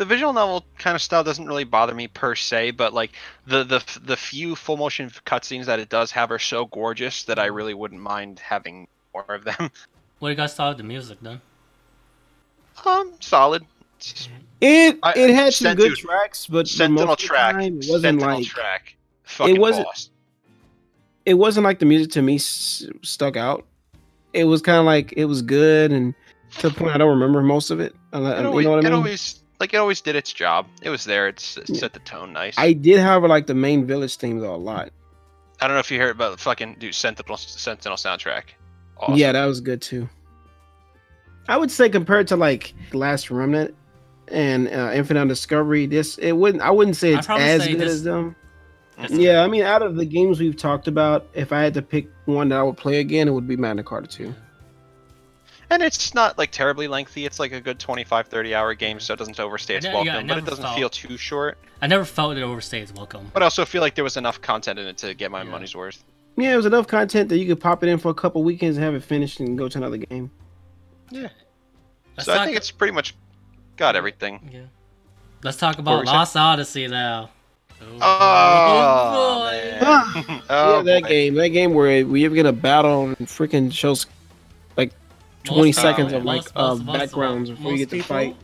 the visual novel kind of style doesn't really bother me per se, but like the the the few full motion cutscenes that it does have are so gorgeous that I really wouldn't mind having more of them. What do you guys thought of the music then? Um, solid. It's It I- it had some Sent- good tracks, but Sentinel most of the track. time, it wasn't Sentinel like track. Fucking wasn't- boss. it wasn't like the music to me s- stuck out. It was kind of like it was good, and to the point I don't remember most of it. It you know what I it mean? always like it always did its job. It was there. It's it Yeah. set the tone nice. I did, however, like the main village theme though a lot. I don't know if you heard about the fucking dude Sentinel Sentinel soundtrack. Awesome. Yeah, that was good too. I would say compared to like Last Remnant and uh, Infinite Discovery, this it wouldn't. I wouldn't say it's as say good this- as them. Yeah, I mean, out of the games we've talked about, if I had to pick one that I would play again, it would be Magna Carta 2. And it's not like terribly lengthy. It's like a good 25 30 hour game, so it doesn't overstay its I ne- yeah, I welcome, but it doesn't felt- feel too short. I never felt it overstayed its welcome. But I also feel like there was enough content in it to get my Yeah. money's worth. Yeah, it was enough content that you could pop it in for a couple weekends and have it finished and go to another game. Let's so I talk- think it's pretty much got everything. Yeah. Let's talk about we saying? Lost Odyssey now. Oh, boy. man. Ah, Oh, yeah, that boy. game, that game where we ever get a battle and freaking shows like 20 Most- seconds of most- like uh, most- most- backgrounds before you most get to fight.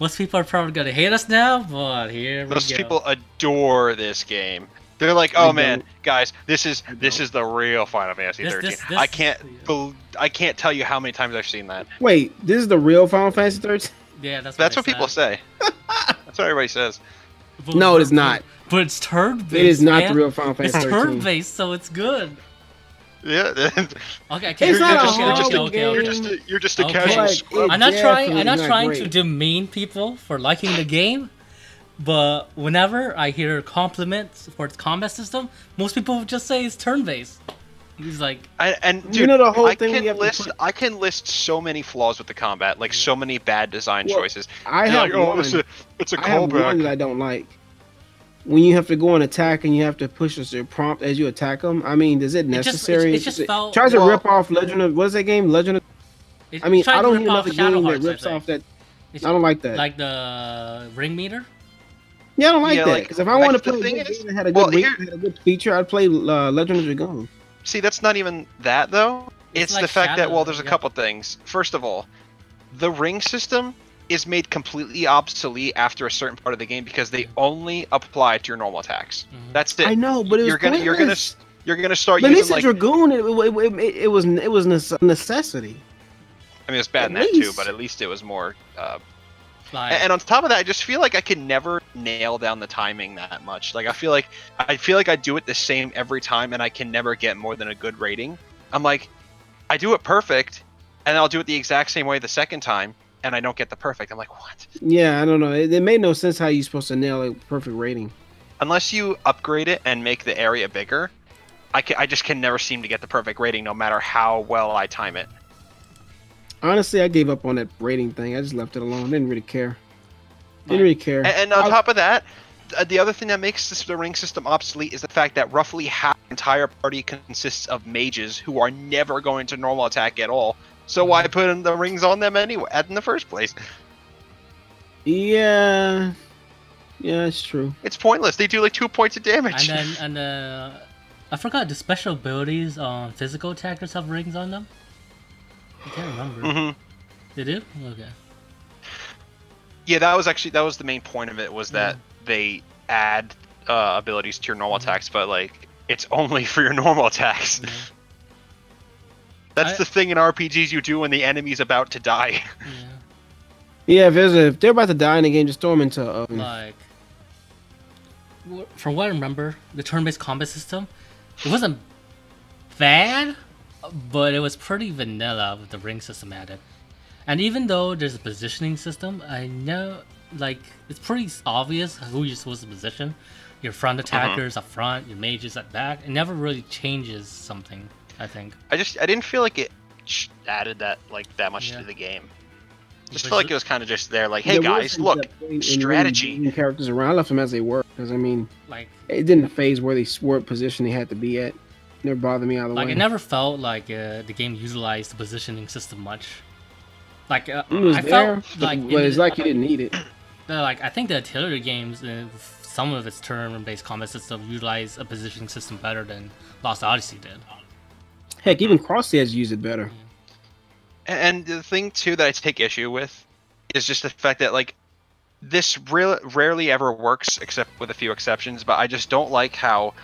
Most people are probably gonna hate us now, but here we Most go. people adore this game. They're like, "Oh man, guys, this is this is the real Final Fantasy This- 13." this- this- I can't bel I can't tell you how many times I've seen that. Wait, this is the real Final Fantasy 13? yeah, that's That's they what people say. That's what everybody says. But- No, it is not. But it's turn based. It is not man. the real Final Fantasy. It's turn 13. based, so it's good. Yeah, Okay, I can't. It's not okay, a okay, horrible okay, okay, you're just a, you're just a Okay. casual Like, I'm not trying. I'm not not trying to demean people for liking the game, but whenever I hear compliments for its combat system, most people just say it's turn-based. He's like, I, and dude, You know the whole I thing we can list put- I can list so many flaws with the combat, like so many bad design Well, choices. I You're have like, oh, one. it's a it's a I have one that I don't like. When you have to go and attack and you have to push a prompt as you attack them. I mean, is it It just- necessary? it just It felt- tries to well- rip off Legend of what's that game? Legend of. it I mean, I don't rip need off another game that Hearts, I rips off that. It's I don't like that. like the ring meter. yeah, I don't like Yeah, that like- because if I like, want to the play a thing good is- game that had a good, well, re- here- had a good feature, I'd play uh, Legend of Dragoon. See, that's not even that though. It's It's, like the fact that well, there's a yeah. couple things. First of all, the ring system is made completely obsolete after a certain part of the game because they only apply to your normal attacks. Mhm. That's it. I know, but it was you're gonna you're gonna you're gonna start But at using least like Dragoon, it, it, it, it was it was a necessity. I mean it's bad at in that too, but at least it was more uh, And on top of that, I just feel like I can never nail down the timing that much. Like I feel like I feel like I do it the same every time, and I can never get more than a good rating. I'm like, I do it perfect, and I'll do it the exact same way the second time, and I don't get the perfect. I'm like, what? Yeah, I don't know. It, it made no sense how you're supposed to nail a perfect rating. Unless you upgrade it and make the area bigger, I can, I just can never seem to get the perfect rating, no matter how well I time it. Honestly, I gave up on that rating thing. I just left it alone. Didn't really care. Didn't really care. And, and on I'll- top of that, th- the other thing that makes this, the ring system obsolete is the fact that roughly half the entire party consists of mages who are never going to normal attack at all. So why put in the rings on them anyway in the first place? Yeah, yeah, it's true. It's pointless. They do like two points of damage. and then and uh, I forgot the special abilities on physical attackers have rings on them. I can't remember. hmm They do? Okay. Yeah, that was actually that was the main point of it was that they add uh, abilities to your normal Mhm. attacks, but like it's only for your normal attacks. Yeah. That's I- the thing in RPGs you do when the enemy's about to die. Yeah. Yeah, if, a, if they're about to die in the game, just throw them into a oven. Like, from what I remember, the turn-based combat system, it wasn't bad, but it was pretty vanilla with the ring system added. And even though there's a positioning system, I know, like, it's pretty obvious who you're supposed to position. Your front uh-huh. attackers up front, your mages at back. It never really changes something, I think. I just I didn't feel like it added that like that much Yeah. to the game. Just But felt like it was kind of just there, like, hey There were guys, look, that played in strategy. characters around. I left them as they were because I mean, Like, it didn't phase where they were position they had to be at. Never bothered me either like way. Like, it never felt like uh, the game utilized the positioning system much. Like uh, It was I there, felt like but in it's like you didn't need it. like I think the Atelier games, uh, some of its turn-based combat system utilize a positioning system better than Lost Odyssey did. Heck, even Crosshair's used it better. And the thing too that I take issue with is just the fact that like this real rarely ever works except with a few exceptions. But I just don't like how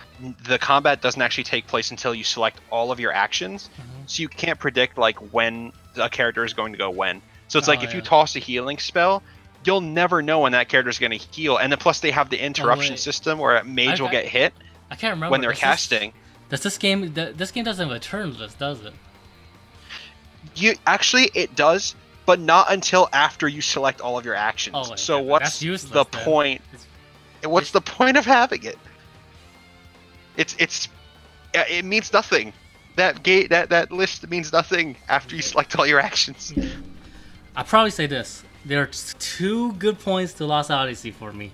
the combat doesn't actually take place until you select all of your actions, Mhm. so you can't predict like when a character is going to go when. So it's like Oh, if you toss a healing spell. You'll never know when that character is going to heal, and then plus they have the interruption wait. system where a mage I- will I- get hit I can't remember when they're this- casting. Does this game? This game doesn't have a turn list, does it? You actually it does, but not until after you select all of your actions. Oh, so what's useless the then. point? It's- What's the point of having it? It's it's uh, it means nothing. That gate that that list means nothing after you select all your actions. I'll probably say this. There are two good points to Lost Odyssey for me.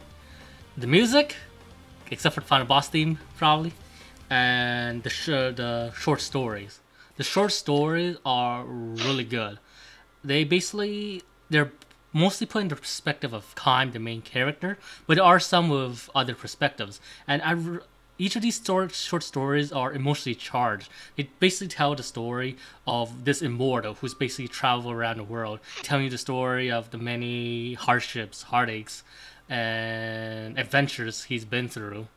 The music, except for the final boss theme, probably, and the sh- the short stories. The short stories are really good. They basically they're mostly put in the perspective of Kaim, the main character, but there are some with other perspectives. And I each of these short stories are emotionally charged. They basically tell the story of this immortal who's basically traveled around the world, telling you the story of the many hardships, heartaches, and adventures he's been through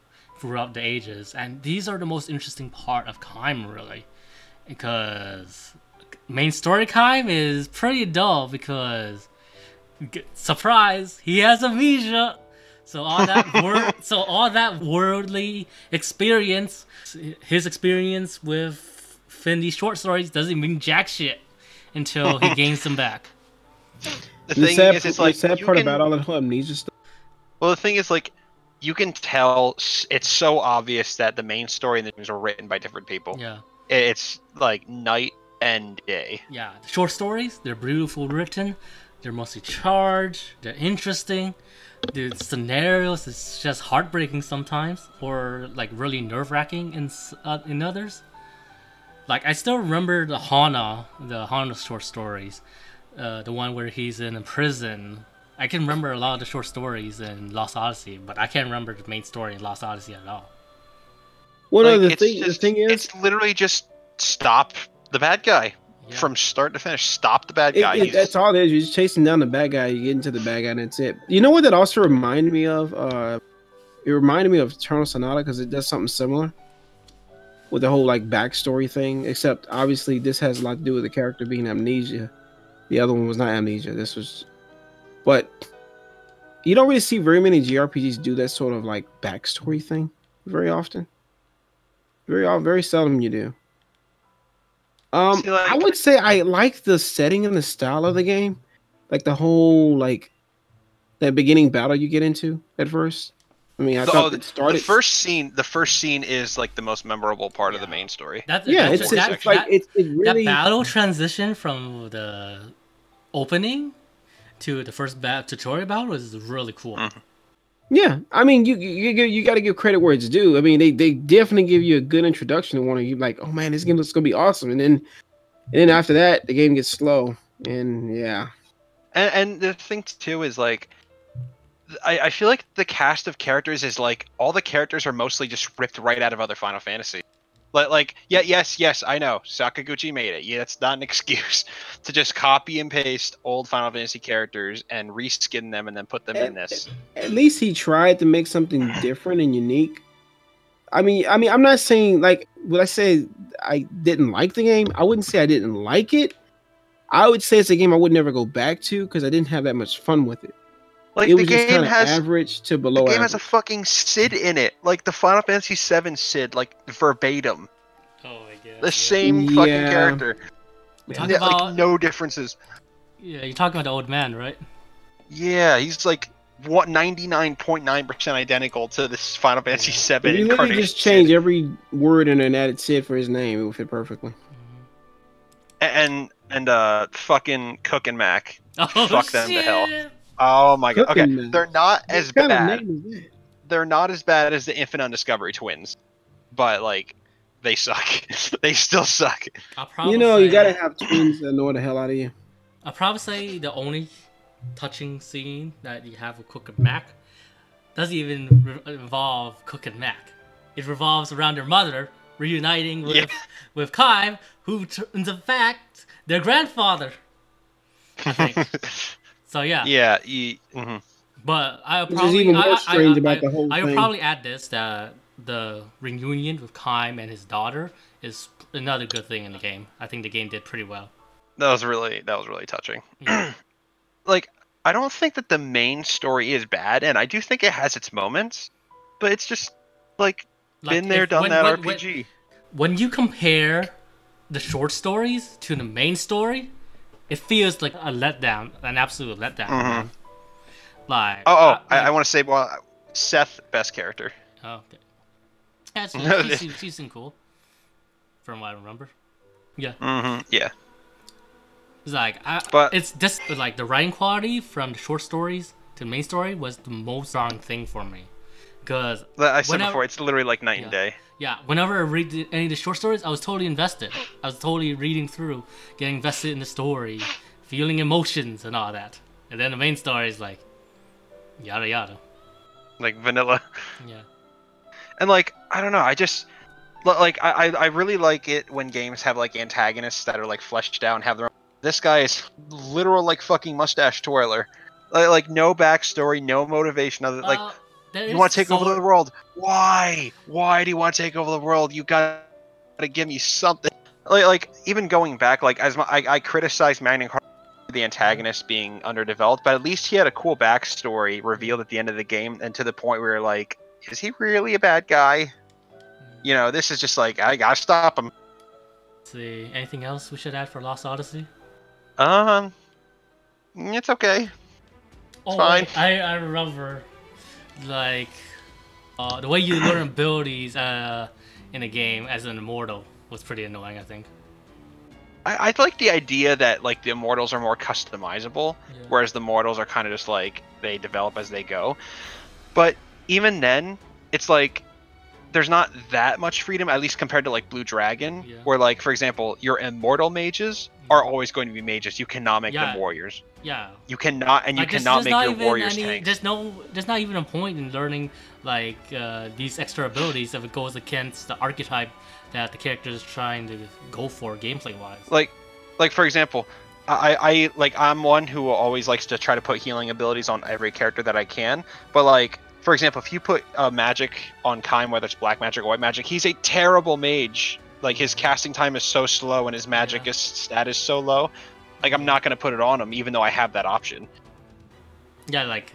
throughout the ages. And these are the most interesting part of Kaim, really, because main story Kaim is pretty dull because surprise, he has amnesia. So all that wor- so all that worldly experience, his experience with Findy's short stories doesn't mean jack shit until he gains them back. The The thing sad, is, it's the like sad part can- about all the whole amnesia stuff. Well, the thing is, like, you can tell it's so obvious that the main story and the things were written by different people. Yeah, It's like night and day. yeah. The short stories, they're beautiful written. They're mostly charged. They're interesting. The scenarios is just heartbreaking sometimes, or like really nerve wracking in uh, in others. Like I still remember the Hana, the Hana short stories, uh, the one where he's in a prison. I can remember a lot of the short stories in Lost Odyssey, but I can't remember the main story in Lost Odyssey at all. Well, no, Like, the it's thing, the thing is, it's literally just stop the bad guy Yeah. from start to finish. Stop the bad guy. it- He's- that's all it is. You're just chasing down the bad guy. You get into the bad guy, and that's it. You know what that also reminded me of? Uh, it reminded me of Eternal Sonata because it does something similar with the whole like backstory thing. Except obviously this has a lot to do with the character being amnesia. The other one was not amnesia. This was, but you don't really see very many JRPGs do that sort of like backstory thing very often. Very often, very seldom you do. Um, See, like- I would say I like the setting and the style of the game, like the whole like that beginning battle you get into at first. I mean, I The, thought oh, it the first scene, the first scene is like the most memorable part of the main story. That, yeah, that, it's, that, it's like that, it's it really. that battle transition from the opening to the first ba- tutorial battle was really cool. Mhm. Yeah, I mean, you you you, you got to give credit where it's due. I mean, they they definitely give you a good introduction to one of you. Like, oh man, this game looks gonna be awesome, and then and then after that, the game gets slow, and yeah, And, and the thing too is like, I, I feel like the cast of characters is like all the characters are mostly just ripped right out of other Final Fantasy. Like, like yeah, yes, yes, I know Sakaguchi made it. Yeah, that's not an excuse to just copy and paste old Final Fantasy characters and reskin them and then put them in this. at least he tried to make something different and unique. I mean, I mean, I'm not saying like would I say I didn't like the game. I wouldn't say I didn't like it. I would say it's a game I would never go back to because I didn't have that much fun with it. Like it the was game kind has average to the game average. has a fucking Cid in it, like the Final Fantasy VII Cid, like verbatim, Oh my god. the same fucking character. Talk Yeah, like about no differences. yeah, you're talking about the old man, right? Yeah, he's like what ninety nine point nine percent identical to this Final Fantasy Yeah. VII If you literally incarnation. just change every word and then added Cid for his name, it would fit perfectly. and and uh fucking Cooke and Mack. Oh, Fuck them to hell. Shit. Oh my god. Okay, Cooking Mac. they're not as What kind of bad. name is? They're not as bad as the Infinite Undiscovery twins, but like they suck. they still suck. You know, you gotta have twins that annoy the hell out of you. I'll probably say the only touching scene that you have with Cooke and Mack doesn't even re- involve Cooke and Mack. It revolves around their mother reuniting with Yeah. with Kai, who turns in fact their grandfather. I think. So yeah. yeah. You, mhm. But I'll probably even more I, I- strange I- about I- the whole I would thing. probably add this that the reunion with Kaim and his daughter is another good thing in the game. I think the game did pretty well. That was really that was really touching. Yeah. like I don't think that the main story is bad, and I do think it has its moments, but it's just like, Like, been there, if- done when- that when- when- RPG. when you compare the short stories to the main story, it feels like a letdown, an absolute letdown. Mhm. Like Oh, oh, I, I want to say, well, Seth best character. oh, okay. Yeah, she, seemed, she seemed cool, from what I remember. Yeah, Mm-hmm. Yeah, it's like I, But- it's just like the writing quality from the short stories to the main story was the most darn thing for me, because I said Whenever- before, it's literally like night and day. Yeah, whenever I read the- any of the short stories, I was totally invested. I was totally reading through, getting invested in the story, feeling emotions and all that. And then the main story is like, yada yada. Like vanilla. Yeah. And like I don't know, I just like I I I really like it when games have like antagonists that are like fleshed out and have their own. This guy is literal like fucking mustache twirler. Like, like no backstory, no motivation other like uh, You want to take over the world. Why? Why do you want to take over the world? You got to give me something. Like, like even going back, like as my, I, I criticized Magna Carta the antagonist being underdeveloped, but at least he had a cool backstory revealed at the end of the game, and to the point where like, is he really a bad guy? You know, this is just like I gotta stop him. Let's see, anything else we should add for Lost Odyssey? Um, it's okay. Oh, fine. I, I remember, like, uh, the way you learn abilities uh, in a game as an immortal was pretty annoying, I think. I, I like the idea that like the immortals are more customizable. Yeah. whereas the mortals are kind of just like they develop as they go. But even then, it's like there's not that much freedom, at least compared to like Blue Dragon, Yeah. where like for example, your immortal mages are always going to be mages. You cannot make Yeah. them warriors. Yeah, You cannot, and you Like, cannot make your warriors any, tanks. There's no, there's not even a point in learning like uh, these extra abilities if it goes against the archetype that the character is trying to go for gameplay wise. Like, like for example, I, I like I'm one who always likes to try to put healing abilities on every character that I can. But like, for example, if you put uh, magic on Kaim, whether it's black magic or white magic, he's a terrible mage. Like his casting time is so slow and his magic Yeah. is stat is so low. Like I'm not gonna put it on him, even though I have that option. Yeah, like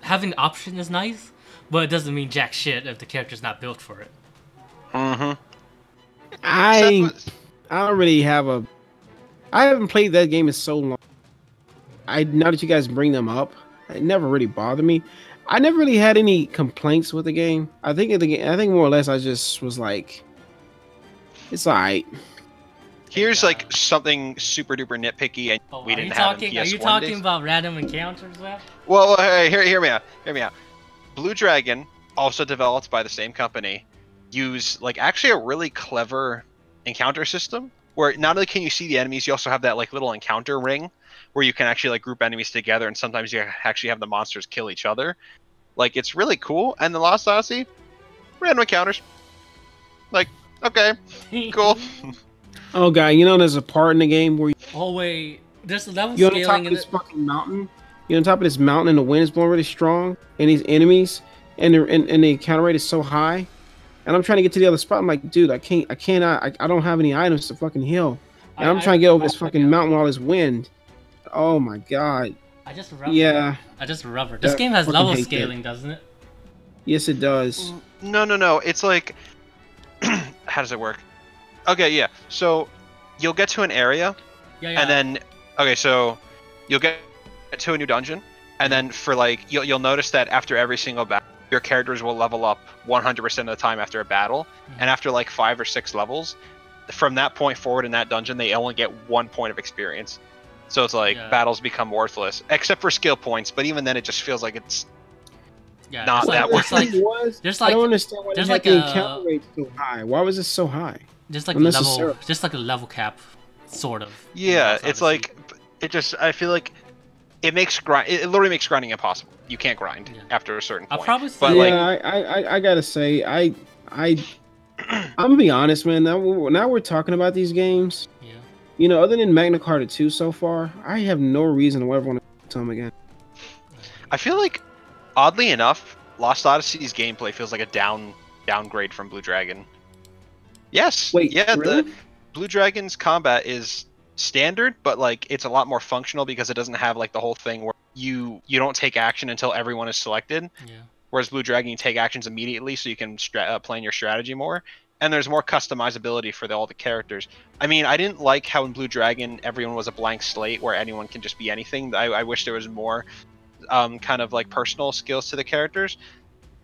having the option is nice, but it doesn't mean jack shit if the character's not built for it. Mm-hmm. I I don't really have a. I haven't played that game in so long. I now that you guys bring them up, it never really bothered me. I never really had any complaints with the game. I think the game, I think more or less I just was like, it's alright. Here's like something super duper nitpicky, and Oh, we didn't you have talking? Are PS1 you talking days. about random encounters? There? Well, well, hey, hear, hear me out. Hear me out. Blue Dragon, also developed by the same company, use like actually a really clever encounter system where not only can you see the enemies, you also have that like little encounter ring where you can actually like group enemies together, and sometimes you actually have the monsters kill each other. Like it's really cool. And the Lost Odyssey, random encounters. Like okay, cool. Oh god, you know there's a part in the game where oh wait, there's level you're on the top of this it. fucking mountain. You're on top of this mountain and the wind is blowing really strong, and these enemies and the and, and the encounter rate is so high. And I'm trying to get to the other spot. I'm like, dude, I can't, I cannot, I, I don't have any items to fucking heal. And I, am trying to get over this fucking mountain with all this wind. Oh my god. I just rubber. Yeah. I just rubber. This Yeah, game has level hate that. scaling, doesn't it? Yes, it does. No, no, no. It's like, how does it work? Okay, yeah. So you'll get to an area, Yeah, yeah. and then okay, so you'll get to a new dungeon, and then for like you'll you'll notice that after every single battle, your characters will level up 100% of the time after a battle, Mhm. and after like five or six levels, from that point forward in that dungeon, they only get one point of experience. So it's like Yeah. battles become worthless, except for skill points. But even then, it just feels like it's yeah, not there's that like, way. there's like was, there's I don't understand why there's like the a- encounter rate so high. Why was it so high? just like a level, just like a level cap, sort of. Yeah, That's it's like it just. I feel like it makes grind. It literally makes grinding impossible. You can't grind Yeah. after a certain I'll probably say but, yeah, like- I, I, I, I gotta say, I, I, I'm gonna be honest, man. Now, now we're talking about these games. Yeah. You know, other than Magna Carta 2 so far, I have no reason to ever want to them again. I feel like, oddly enough, Lost Odyssey's gameplay feels like a down downgrade from Blue Dragon. Yes. Wait, Yeah. really? The Blue Dragon's combat is standard, but like it's a lot more functional because it doesn't have like the whole thing where you you don't take action until everyone is selected. Yeah. Whereas Blue Dragon, you take actions immediately, so you can stra- uh, plan your strategy more. And there's more customizability for the, all the characters. I mean, I didn't like how in Blue Dragon everyone was a blank slate where anyone can just be anything. I, I wish there was more um, kind of like personal skills to the characters.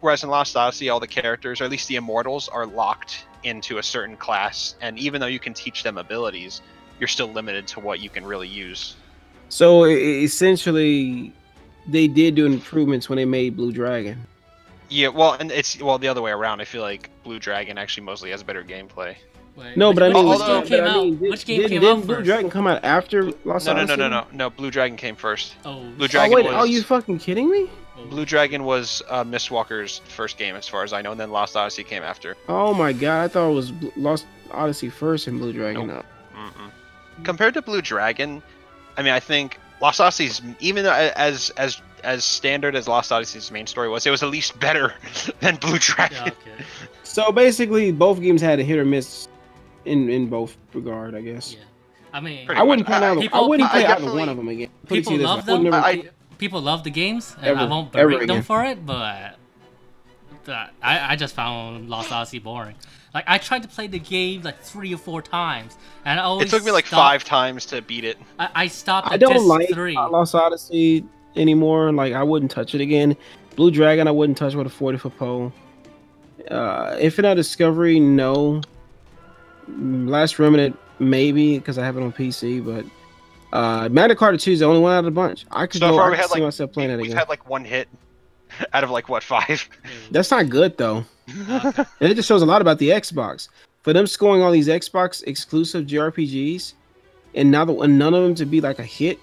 Whereas in Lost Odyssey, all the characters, or at least the immortals, are locked into a certain class. And even though you can teach them abilities, you're still limited to what you can really use. So essentially, they did do improvements when they made Blue Dragon. Yeah, well, and it's well the other way around. I feel like Blue Dragon actually mostly has better gameplay. Wait, No, but I mean, which although- game came but I out? mean, did- which game did, came didn't out Blue? Dragon come out after Lost No, no, no, Odyssey? no, no, no. Blue Dragon came first. Oh, Blue Oh Dragon wait, was- oh you fucking kidding me? oh. Blue Dragon was uh, Mistwalker's first game, as far as I know, and then Lost Odyssey came after. Oh my god, I thought it was Lost Odyssey first and Blue Dragon. Nope. No. Mm-mm. Compared to Blue Dragon, I mean, I think Lost Odyssey's even though as as as standard as Lost Odyssey's main story was, it was at least better than Blue Dragon. Yeah, okay. So basically, both games had a hit or miss in in both regard, I guess. Yeah. I mean, Pretty I wouldn't much. play I- either. I wouldn't I play either one of them again. Put people love way. I would them. never- I- people love the games, and I Ever- won't ever berate them again. for it. But uh, I, I just found Lost Odyssey boring. Like I tried to play the game like three or four times, and I always It took me like stopped- five times to beat it. I, I stopped I don't disc like three. Lost Odyssey anymore. Like I wouldn't touch it again. Blue Dragon, I wouldn't touch with a forty foot pole. Uh, Infinite Discovery, no. Mm, Last Remnant, maybe because I have it on PC, but uh, Magna Carta Two is the only one out of the bunch. I could So go. far I we could had, see like- myself playing that We've again. had like one hit out of like what five? That's not good though. And it just shows a lot about the Xbox. For them scoring all these Xbox exclusive JRPGs, and now the, and none of them to be like a hit.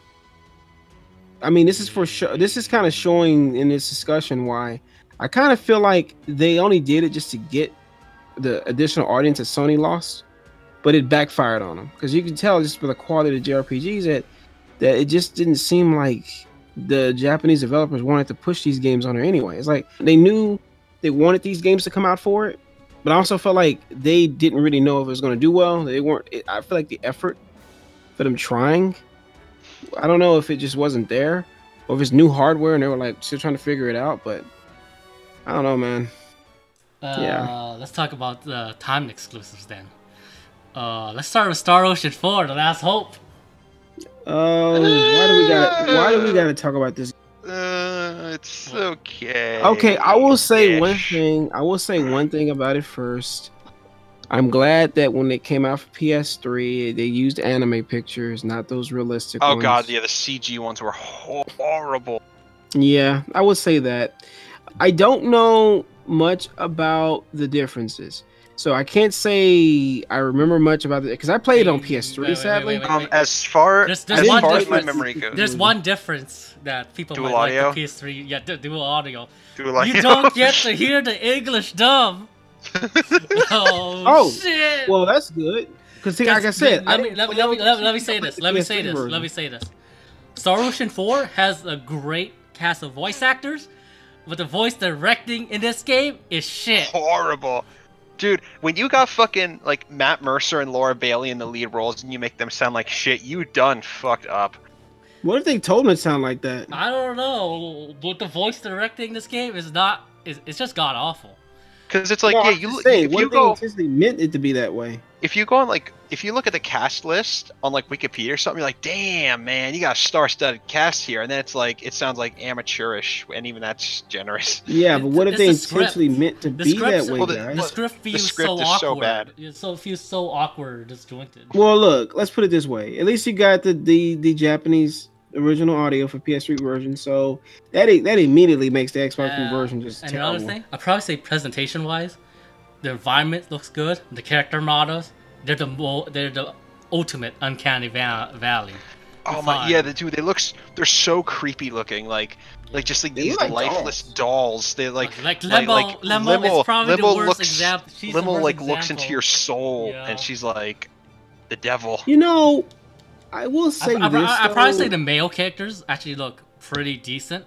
I mean, this is for sure. This is kind of showing in this discussion why I kind of feel like they only did it just to get the additional audience that Sony lost, but it backfired on them because you can tell just by the quality of the JRPGs that that it just didn't seem like the Japanese developers wanted to push these games on her anyway. It's like they knew they wanted these games to come out for it, but I also felt like they didn't really know if it was going to do well. They weren't. I feel like the effort for them trying, I don't know if it just wasn't there. or if it's new hardware and they were like still trying to figure it out. But I don't know, man. Uh, Yeah. Let's talk about the time exclusives then. Uh, let's start with Star Ocean 4, The Last Hope. Oh, why do we got? to Why do we got to talk about this? Uh, it's okay. Okay, I will say one thing. I will say one thing about it first. I'm glad that when it came out for PS3, they used anime pictures, not those realistic Oh ones. god, yeah, the CG ones were horrible. Yeah, I would say that. I don't know much about the differences. So I can't say I remember much about it because I played it on PS3 wait, wait, sadly. wait, wait. Um, as far There's- there's as one far as my difference. memory goes, There's one difference that people Dual might audio? like the PS3. Yeah, du- dual audio. do like you don't get to hear the English dub. oh, Oh, shit. Well, that's good because like I said, I let me, didn't let, me, let, me, let, me- let me say this. Let me say PS3 this. Let me say this. Star Ocean 4 has a great cast of voice actors, but the voice directing in this game is shit. horrible. Dude, when you got fucking like Matt Mercer and Laura Bailey in the lead roles and you make them sound like shit, you done fucked up. What if they told them to sound like that? I don't know, but the voice directing in this game is not. Is, it's just god awful. Cause it's like, No, yeah, you just look- if what you if they go intentionally meant it to be that way? if you go on like if you look at the cast list on like Wikipedia or something, you're like, damn man, you got a star-studded cast here, and then it's like it sounds like amateurish, and even that's generous. Yeah, but It's- what if it's they the script. intentionally meant to The be that way, Well, the- guys? The script feels script so is awkward. so bad. It so feels so awkward, disjointed. Well, look, let's put it this way. At least you got the the, the Japanese original audio for PS3 version, so that that immediately makes the Xbox One Uh, version just and terrible. another thing, I'd probably say presentation wise, the environment looks good. The character models, they're the mo- they're the ultimate uncanny va- valley. Oh my, yeah, the, dude, they look they're so creepy looking, like like just like They these like lifeless dolls. They like like Lymle, Lymle, is probably the worst looks, example. She's the Lymle worst like looks into your soul, Yeah. and she's like the devil. You know, I will say I, I, this. I probably say the male characters actually look pretty decent.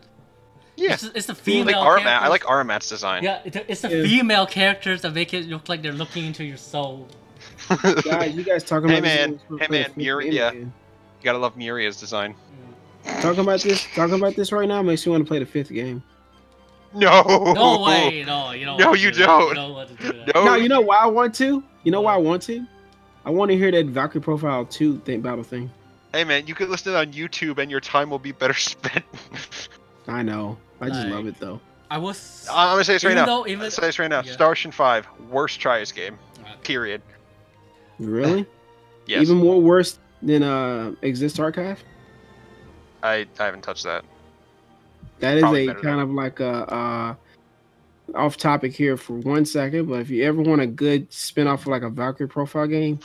Yeah, It's, it's the female. like Armat. I characters- like Armat's design. Yeah, it- it's the Yeah. female characters that make it look like they're looking into your soul. Guys, you guys talking Hey, about man. this? Hey, man, fifth yeah. You gotta love Myuria's design. Mm. Talking about this, talking about this right now makes you want to play the fifth game. No. No way, no, you don't. No, want you do don't. You don't want to do that. No. No, you know why I want to? You know why I want to? I want to hear that Valkyrie Profile 2 thing, battle thing. Hey man, you could listen on YouTube, and your time will be better spent. I know. I just Like- love it though. I was. I'm gonna say this right now. Though, even, Let's say this right now. Yeah. Star Ocean Five, worst tri-Ace game. Okay. Period. Really? Yes. Even more worse than uh Exist Archive? I, I haven't touched that. That is Probably a better kind of like a uh off topic here for one second, but if you ever want a good spin off of like a Valkyrie profile game,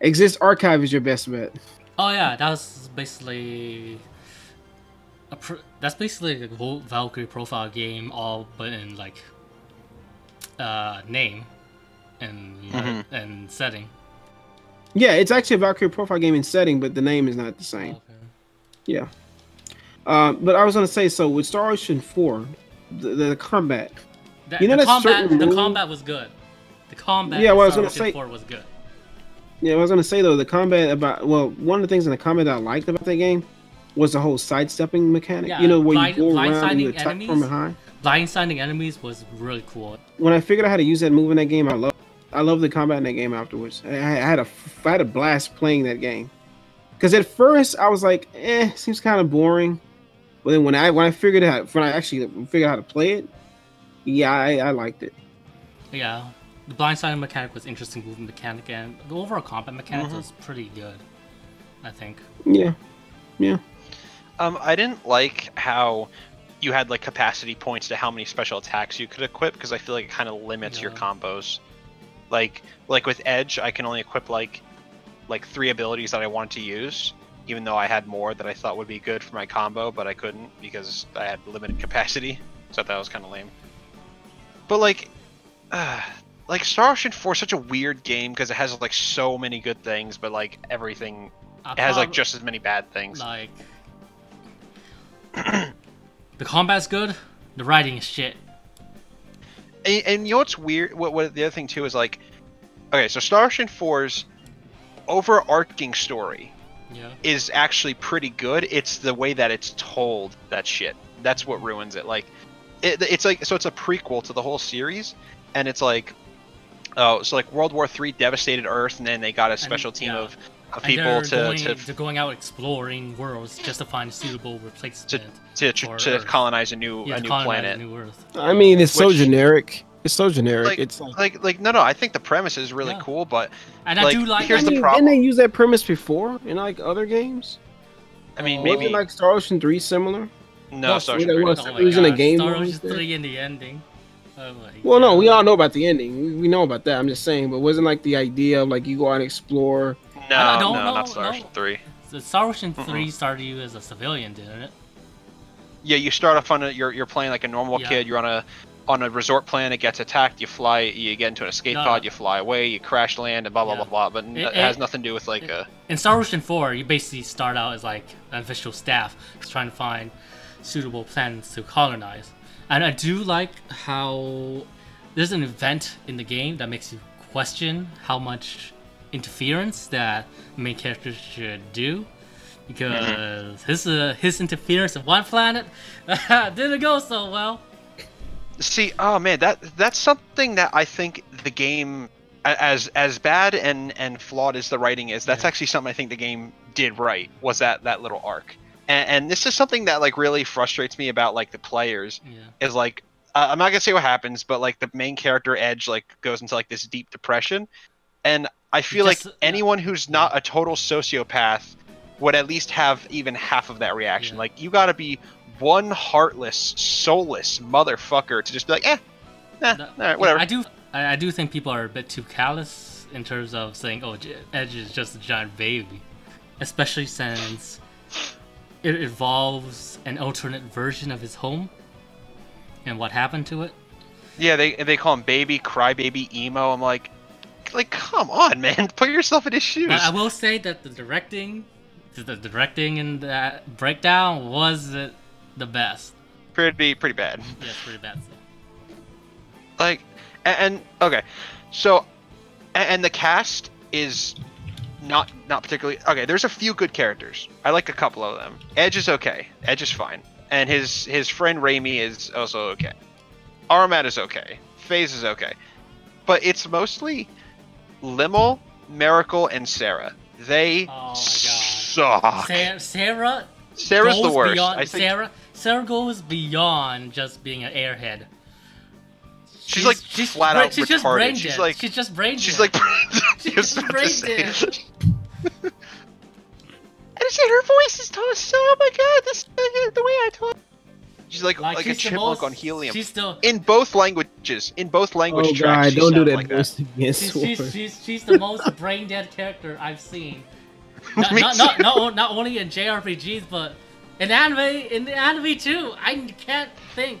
Exist Archive is your best bet. Oh yeah, that was basically. A pr- that's basically a whole Valkyrie profile game, all but in like. Uh, name, and Mhm. and setting. Yeah, it's actually a Valkyrie profile game in setting, but the name is not the same. Okay. Yeah. Uh, but I was gonna say so with Star Ocean Four, the, the combat. That- You know the combat. The combat was good. The combat. Yeah, well, I was gonna say- 4 was good. Yeah, I was gonna say though the combat about well, one of the things in the combat that I liked about that game was the whole sidestepping mechanic. Yeah, you know where blind- you go around and you attack enemies. from behind. Blindsiding enemies was really cool. When I figured out how to use that move in that game, I love I love the combat in that game afterwards. I, I had a I had a blast playing that game. Because at first I was like, eh, seems kind of boring. But then when I when I figured out when I actually figured out how to play it, yeah, I, I liked it. Yeah, the blindsiding mechanic was interesting movement mechanic, and the overall combat mechanic Mm-hmm. Mhm. was pretty good. I think. Yeah, yeah. Um, I didn't like how you had like capacity points to how many special attacks you could equip because I feel like it kind of limits your combos. Like like with Edge, I can only equip like like three abilities that I wanted to use, even though I had more that I thought would be good for my combo, but I couldn't because I had limited capacity. So I thought that was kind of lame. But like, uh, like Star Ocean 4 is such a weird game because it has like so many good things, but like everything it has like just as many bad things. like the combat's good. The writing is shit. And, and you know what's weird? What, what the other thing too is like, okay, so Star Ocean 4's overarching story Yeah. is actually pretty good. It's the way that it's told that shit. That's what ruins it. Like, it, it's like so it's a prequel to the whole series, and it's like, oh, so like World War Three devastated Earth, and then they got a special team yeah. of, of people to going, to they're going out exploring worlds just to find a suitable replacement. to, to, for to colonize a new yeah, a new planet. a new Earth. I mean, it's so generic. It's so generic. Like- it's like, Like like no no, I think the premise is really Yeah. cool, but And I do like. here's I the problem. Didn't they use that premise before in like other games? I mean Oh. maybe Wasn't like Star Ocean Three similar? No No, Star Wait, Trek. it was- Oh it my was in a game Star mode Wars three in the ending. Oh my Well, no, we all know about the ending. We, we know about that. I'm just saying, but wasn't like the idea of like you go out and explore? No, I no, don't not know, Star no. Ocean Three. So Star Ocean Mm-mm. three started you as a civilian, didn't it? Yeah, you start off on a you're you're playing like a normal Yeah. kid. You're on a on a resort planet, it gets attacked, you fly, you get into an escape No. pod, you fly away, you crash land, and blah blah Yeah. blah blah. But It- it, has nothing to do with like it- uh In Star Ocean 4, you basically start out as like an official staff, just trying to find suitable planets to colonize. And I do like how there's an event in the game that makes you question how much interference that main character should do. Because his uh, his interference in one planet didn't go so well. See, oh man, that that's something that I think the game, as as bad and and flawed as the writing is, that's Yeah. actually something I think the game did right. Was that that little arc, and, and this is something that like really frustrates me about like the players Yeah. is like uh, I'm not gonna say what happens, but like the main character Edge like goes into like this deep depression, and I feel Just- like anyone who's not a total sociopath would at least have even half of that reaction. Yeah. Like you got to be one heartless, soulless motherfucker to just be like, eh, nah, all right, whatever. I do, I, I do think people are a bit too callous in terms of saying, "Oh, Edge is just a giant baby," especially since it involves an alternate version of his home and what happened to it. yeah, they they call him baby, crybaby, emo. I'm like, like come on, man, put yourself in his shoes. But I will say that the directing, the, directing in that breakdown wasn't the best. pretty pretty bad. Yeah, pretty bad. So. like and, and okay so and, and the cast is not not particularly okay there's a few good characters. I like a couple of them. Edge is okay. Edge is fine. And his his friend Reimi is also okay. Armat is okay. Faize is okay. But it's mostly Lymle Meracle and sarah. They Oh my God. suck. Sarah, Sarah sarah's the worst. Beyond, i think Sarah, Sarah goes beyond just being an airhead. She's, like she's flat bra- out she's just brain she's like she's just brain She's dead. like, She's I was about to brain dead. I just her voice is totally so. Oh my god, this the way I talk. She's like like, a she's the chipmunk most- on helium. She's still In both languages, in both language Oh tracks, god, don't do that like voice again. she's, she's, she's, she's the most brain dead character I've seen. Not, not, not, not, not only in JRPGs, but in anime, in the anime too. I can't think.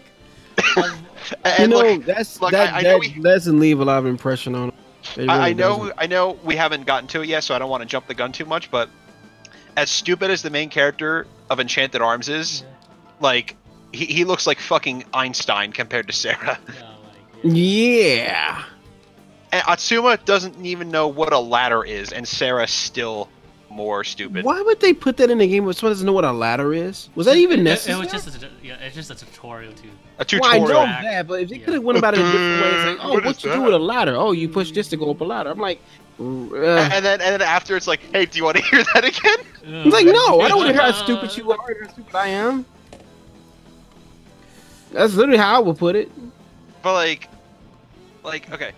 Of, And you know, look, that's look, that, I- I know that we- doesn't leave a lot of impression on. It really I, I know, doesn't. I know, we haven't gotten to it yet, so I don't want to jump the gun too much. But as stupid as the main character of Enchanted Arms is, like he, he looks like fucking Einstein compared to Sarah. yeah. And Atsuma doesn't even know what a ladder is, and Sarah's still more stupid. Why would they put that in the game if someone doesn't know what a ladder is? Was that It- even it, necessary? It was just a, yeah, it's just a tutorial too. A Well, I tutorial. know that, but if they Yeah. could have went about it a different way, it's like, oh, What what, is you that? do with a ladder? Oh, you push this to go up a ladder. I'm like, uh, and then and then after it's like, hey, do you want to hear that again? I'm like, no, I don't want to hear how stupid you are or how stupid I am. That's literally how I would put it. But like, like okay,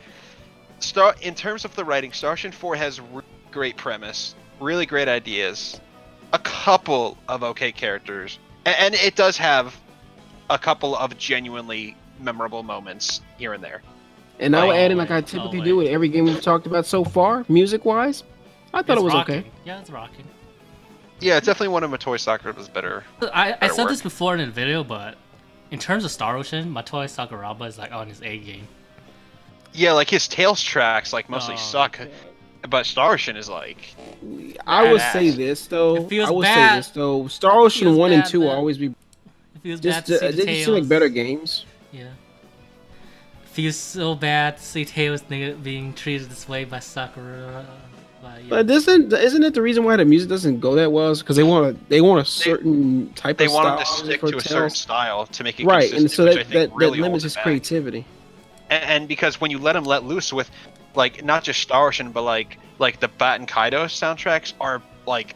Star in terms of the writing, Star Ocean Four has re- great premise, really great ideas, a couple of okay characters, and, and it does have a couple of genuinely memorable moments here and there. And I'll Oh, add in like I typically oh, do with every game we've talked about so far, music wise. I thought It's it was rocking. okay. Yeah, it's rocking. Yeah, it's definitely one of Motoi Sakura's better. I, I Better said work. this before in the video, but in terms of Star Ocean, Motoi Sakuraba is like on his A game. Yeah, like his Tales tracks like mostly Oh, suck, but Star Ocean is like I would say this though. It feels I would bad. say this though. Star Ocean feels one and bad, two will always be It feels just bad to see uh, the they just seem Tales. like better games. Yeah. Feels so bad to see Tales being treated this way by Sakura. But, yeah. But isn't isn't it the reason why the music doesn't go that well? Is because they want to they want a certain type They of want him style to stick to a Tales. certain style to make it right, and so which that I think that, that limits his back. creativity. And, and because when you let him let loose with, like, not just Star Ocean, but like like the Baten Kaitos soundtracks are like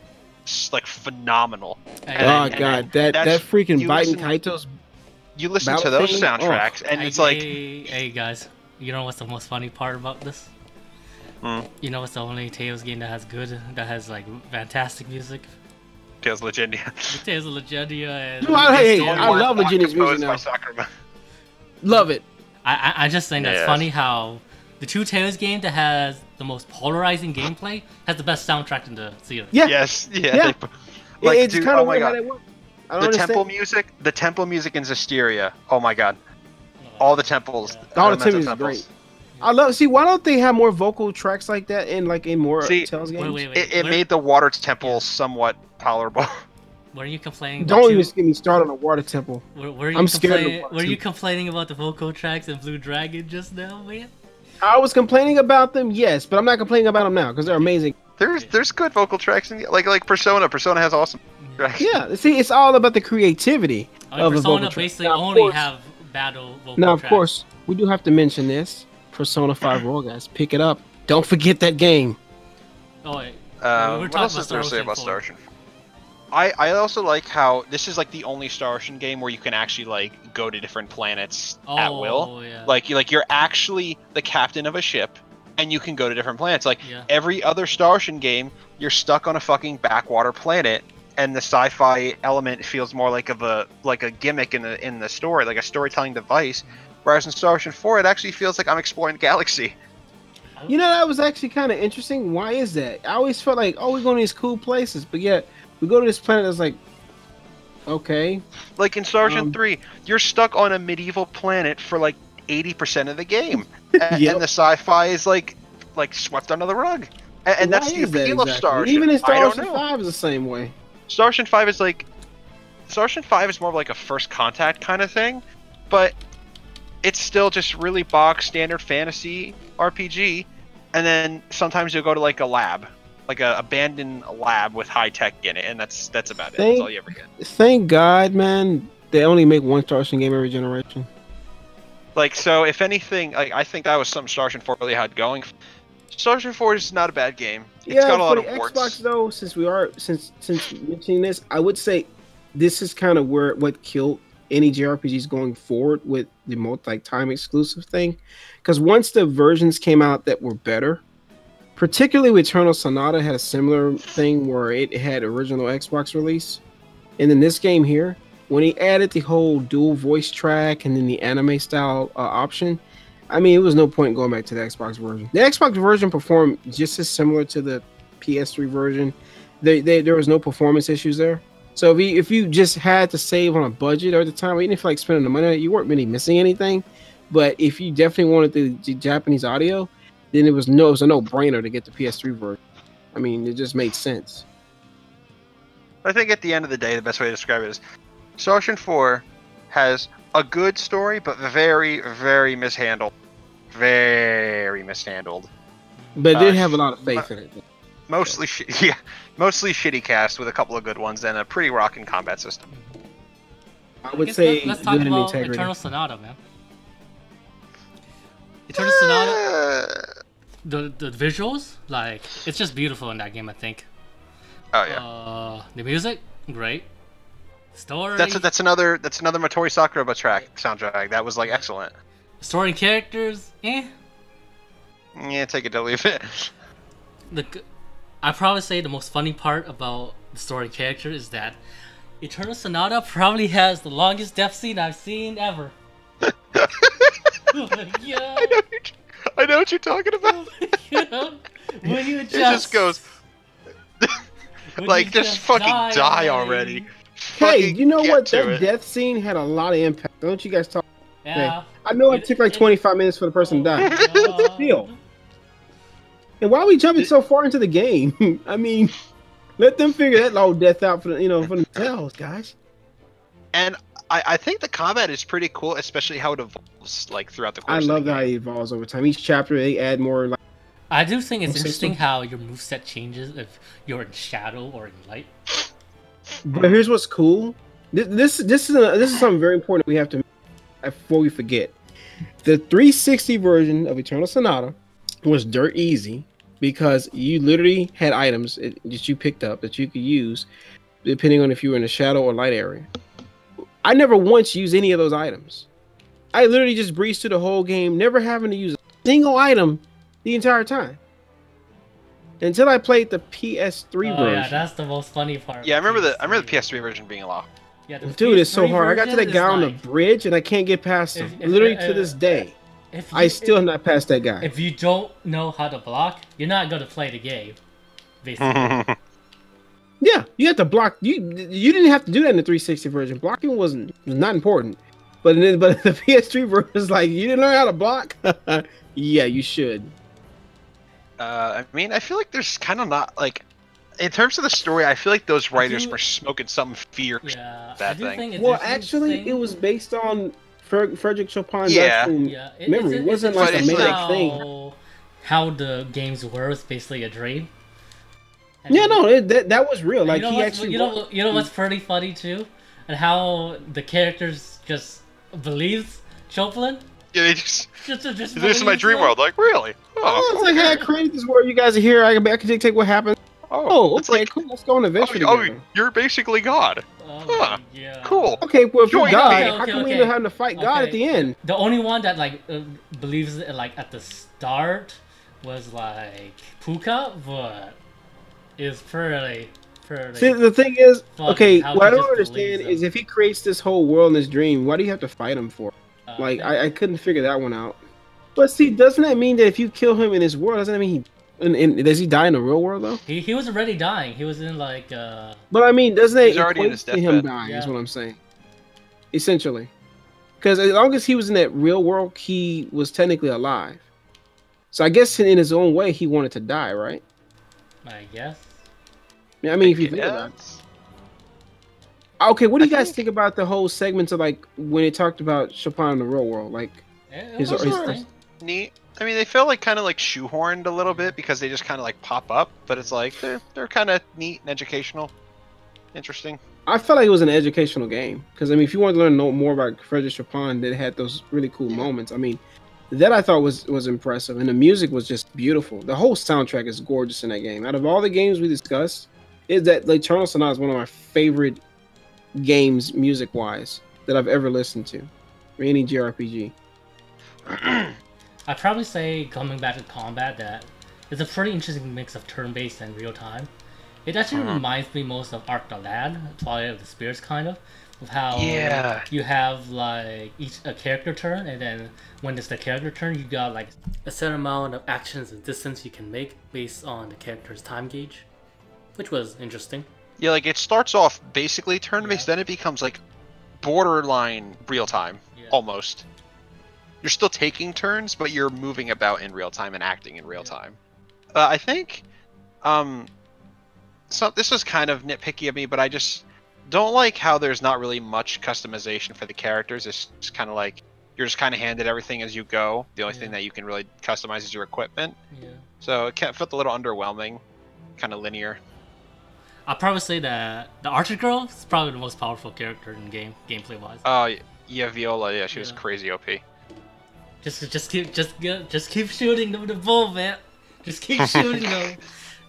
s- like phenomenal. And- oh and god, that that freaking you Biting listen- Kaitos You listen to Battle those theme? Oh. soundtracks, and hey, it's like hey, hey, guys, you know what's the most funny part about this? Hmm. You know what's the only Tales game that has good, that has like fantastic music? Tales of Legendia. The Tales of Legendia and. No, I- hey, I love Not Legendia's music now. by Sakuraba. love it. I, I, I just think that's Yes. funny how the two Tales game that has the most polarizing gameplay has the best soundtrack in the series. Yeah, Yes, yeah. Yeah. they- like, it's dude, kind oh of my weird how god. that works. I The don't temple music, the temple music in Zestiria. Oh my god. Oh, All the temples. Yeah. All the temples is great. I love. See, why don't they have more vocal tracks like that in like in more See, Tales games? Wait, wait, wait. It, it made the water temple somewhat tolerable. What are you complaining? Don't two- even get me started on the water temple. Were, were you I'm scared of complaining- water Were you complaining about the vocal tracks in Blue Dragon just now, man? I was complaining about them, yes, but I'm not complaining about them now because they're amazing. There's there's good vocal tracks in like like Persona. Persona has awesome tracks. Yeah, see, it's all about the creativity I mean, of the Persona vocal track. basically Now, only course- have battle vocal Now, of tracks. course, we do have to mention this. Persona 5 Royal, guys. Pick it up. Don't forget that game. Oh, wait. Um, We were what talking else about is there to say about four. Star Ocean? I I also like how this is like the only Star Ocean game where you can actually like go to different planets Oh, at will. Oh, yeah. Like you like you're actually the captain of a ship, and you can go to different planets. Like yeah. every other Star Ocean game, you're stuck on a fucking backwater planet, and the sci-fi element feels more like of a like a gimmick in the in the story, like a storytelling device. Whereas in Star Ocean 4, it actually feels like I'm exploring the galaxy. You know, that was actually kind of interesting. Why is that? I always felt like, oh, we're going to these cool places, but yet we go to this planet that's like, okay. Like in Ocean Um, 3, you're stuck on a medieval planet for like 80% of the game. A- Yep. And the sci-fi is like like swept under the rug. A- And, that's the that appeal of exactly? Star Ocean. Even in Star I don't Ocean know. 5 is the same way. Star Ocean 5 is like Star Ocean 5 is more of like a first contact kind of thing, but it's still just really box standard fantasy RPG. And then sometimes you'll go to like a lab, like a abandoned lab with high tech in it, and that's that's about it. That's Thank- all you ever get. Thank God, man, they only make one Star Ocean game every generation. Like so, if anything, like I think that was something Star Ocean 4 really had going. Star Ocean 4 is not a bad game. It's yeah, got a lot of warts. Xbox though, since we are since since mentioning this, I would say this is kind of where what killed any JRPGs going forward with the multi time exclusive thing. Because once the versions came out that were better, particularly with Eternal Sonata had a similar thing where it had original Xbox release, and then this game here, when he added the whole dual voice track and then the anime style uh, option, I mean, it was no point in going back to the Xbox version. The Xbox version performed just as similar to the PS3 version. They, they, there was no performance issues there. So if you if you just had to save on a budget at the time, even if like spending the money, you weren't really missing anything. But if you definitely wanted the, Japanese audio, then it was no it was a no brainer to get the PS3 version. I mean, it just made sense. I think at the end of the day, the best way to describe it is Star 4 has a good story, but very, very mishandled. Very mishandled. But it did Uh, have a lot of faith in it. Mostly, sh- yeah, mostly shitty cast with a couple of good ones and a pretty rocking combat system. I would guess say let- let's talk about integrity. Eternal Sonata, man. Eternal Sonata, Uh, the the visuals, like it's just beautiful in that game. I think. oh yeah, Uh, the music, great. Story, that's that's another that's another Motoi Sakuraba track soundtrack that was like excellent. story and characters, eh. Yeah, take it to leave it. The I probably say the most funny part about the story and character is that Eternal Sonata probably has the longest death scene I've seen ever. yeah. I know what you're talking about. when you It just, just goes when like you just, fucking die, already. Hey, you know what? That it. death scene had a lot of impact. Don't you guys talk? Yeah. I know it, It- took like it- 25 minutes for the person to die. Uh, Still. And why are we jumping so far into the game? I mean, let them figure that low death out for the, you know for themselves, guys. And I, I think the combat is pretty cool, especially how it evolves like throughout the course. I of the love how it evolves over time. Each chapter they add more like I do think it's interesting how your moveset changes if you're in shadow or in light. But here's what's cool. This this this is a, this is something very important we have to before we forget. The 360 version of Eternal Sonata was dirt easy because you literally had items that that you picked up that you could use depending on if you were in a shadow or light area. I never once used any of those items. I literally just breezed through the whole game, never having to use a single item the entire time. Until I played the PS3 oh version. yeah, that's the most funny part. Yeah, I remember the I remember the PS3. PS3 version being a lot. Yeah, the Dude, it's so hard. I got to that guy is on the bridge and I can't get past him. If- if- Literally uh, to this day, if I you- still have not passed that guy. If you don't know how to block, you're not going to play the game. Basically. yeah, Yeah, you have to block. You you didn't have to do that in the 360 version. Blocking wasn't was not important. But then, but the PS3 version is like you didn't learn how to block. yeah, you should. uh, I mean, I feel like there's kind of not like, in terms of the story, I feel like those writers do- were smoking some fierce. Yeah, I That do thing. think it's Well, interesting- actually, it was based on Fre- Frederick Chopin's Yeah. actual Yeah, it, memory. It's, It wasn't like a it's made like- up thing. how, how the games were is basically a dream. And Yeah, no, it, that that was real. Like you know he actually. you know, you know what's pretty funny too, and how the characters just believes Chopin. Yeah, they just Just, just, just this is my dream him. world. Like really? Oh, Oh, it's like, hey, I created this world. You guys are here. I can, I can dictate what happens. Oh, it's okay, like cool. Let's go on an oh, adventure oh, together. you're basically God. Oh, Huh, yeah. Cool. Okay, well, if you're Join God, me. how Okay, come we okay. end up having to fight God at the end? The only one that like uh, believes it like at the start was like Polka, but it's pretty, pretty. See, the thing is, Fuck, okay, how what I don't understand is if he creates this whole world in this dream, why do you have to fight him for? uh, Like, I, I couldn't figure that one out. But see, doesn't that mean that if you kill him in this world, doesn't that mean he, and, and does he die in the real world though? he he was already dying. He was in like uh But I mean, doesn't that He's already in equate his to him deathbed. dying? Is what I'm saying. Essentially, because as long as he was in that real world, he was technically alive. So I guess in, in his own way, he wanted to die, right? I guess. I mean, if you think about it. Okay, what do you I guys think- think about the whole segments of like when it talked about Chopin in the real world? Like, It, it His- was his- neat. I mean, they feel like kind of like shoehorned a little bit because they just kind of like pop up, but it's like they're they're kind of neat and educational, interesting. I felt like it was an educational game because I mean, if you wanted to learn more about Frederick Chopin, that had those really cool moments. I mean, that I thought was was impressive, and the music was just beautiful. The whole soundtrack is gorgeous in that game. Out of all the games we discussed, is that like Eternal Sonata is one of my favorite games music wise that I've ever listened to, or any JRPG. I'd probably say coming back to combat that it's a pretty interesting mix of turn-based and real-time. It actually Mhm. reminds me most of Arc the Lad, Twilight of the Spirits, kind of, of how Yeah. you have like each a character turn, and then when it's the character turn, you got like a set amount of actions and distance you can make based on the character's time gauge, which was interesting. Yeah, like it starts off basically turn-based, then it becomes like borderline real time, Yeah. almost. You're still taking turns, but you're moving about in real time and acting in real Yeah. time. Uh, I think, um, so this is kind of nitpicky of me, but I just don't like how there's not really much customization for the characters. It's just kind of like you're just kind of handed everything as you go. The only thing that you can really customize is your equipment. Yeah. So it can felt a little underwhelming, kind of linear. I'd probably say that the Archer Girl is probably the most powerful character in the game, gameplay wise. Oh, yeah, Viola. Yeah, she was crazy OP. Just, just keep, just, just keep shooting the, the bull, man. Just keep shooting them.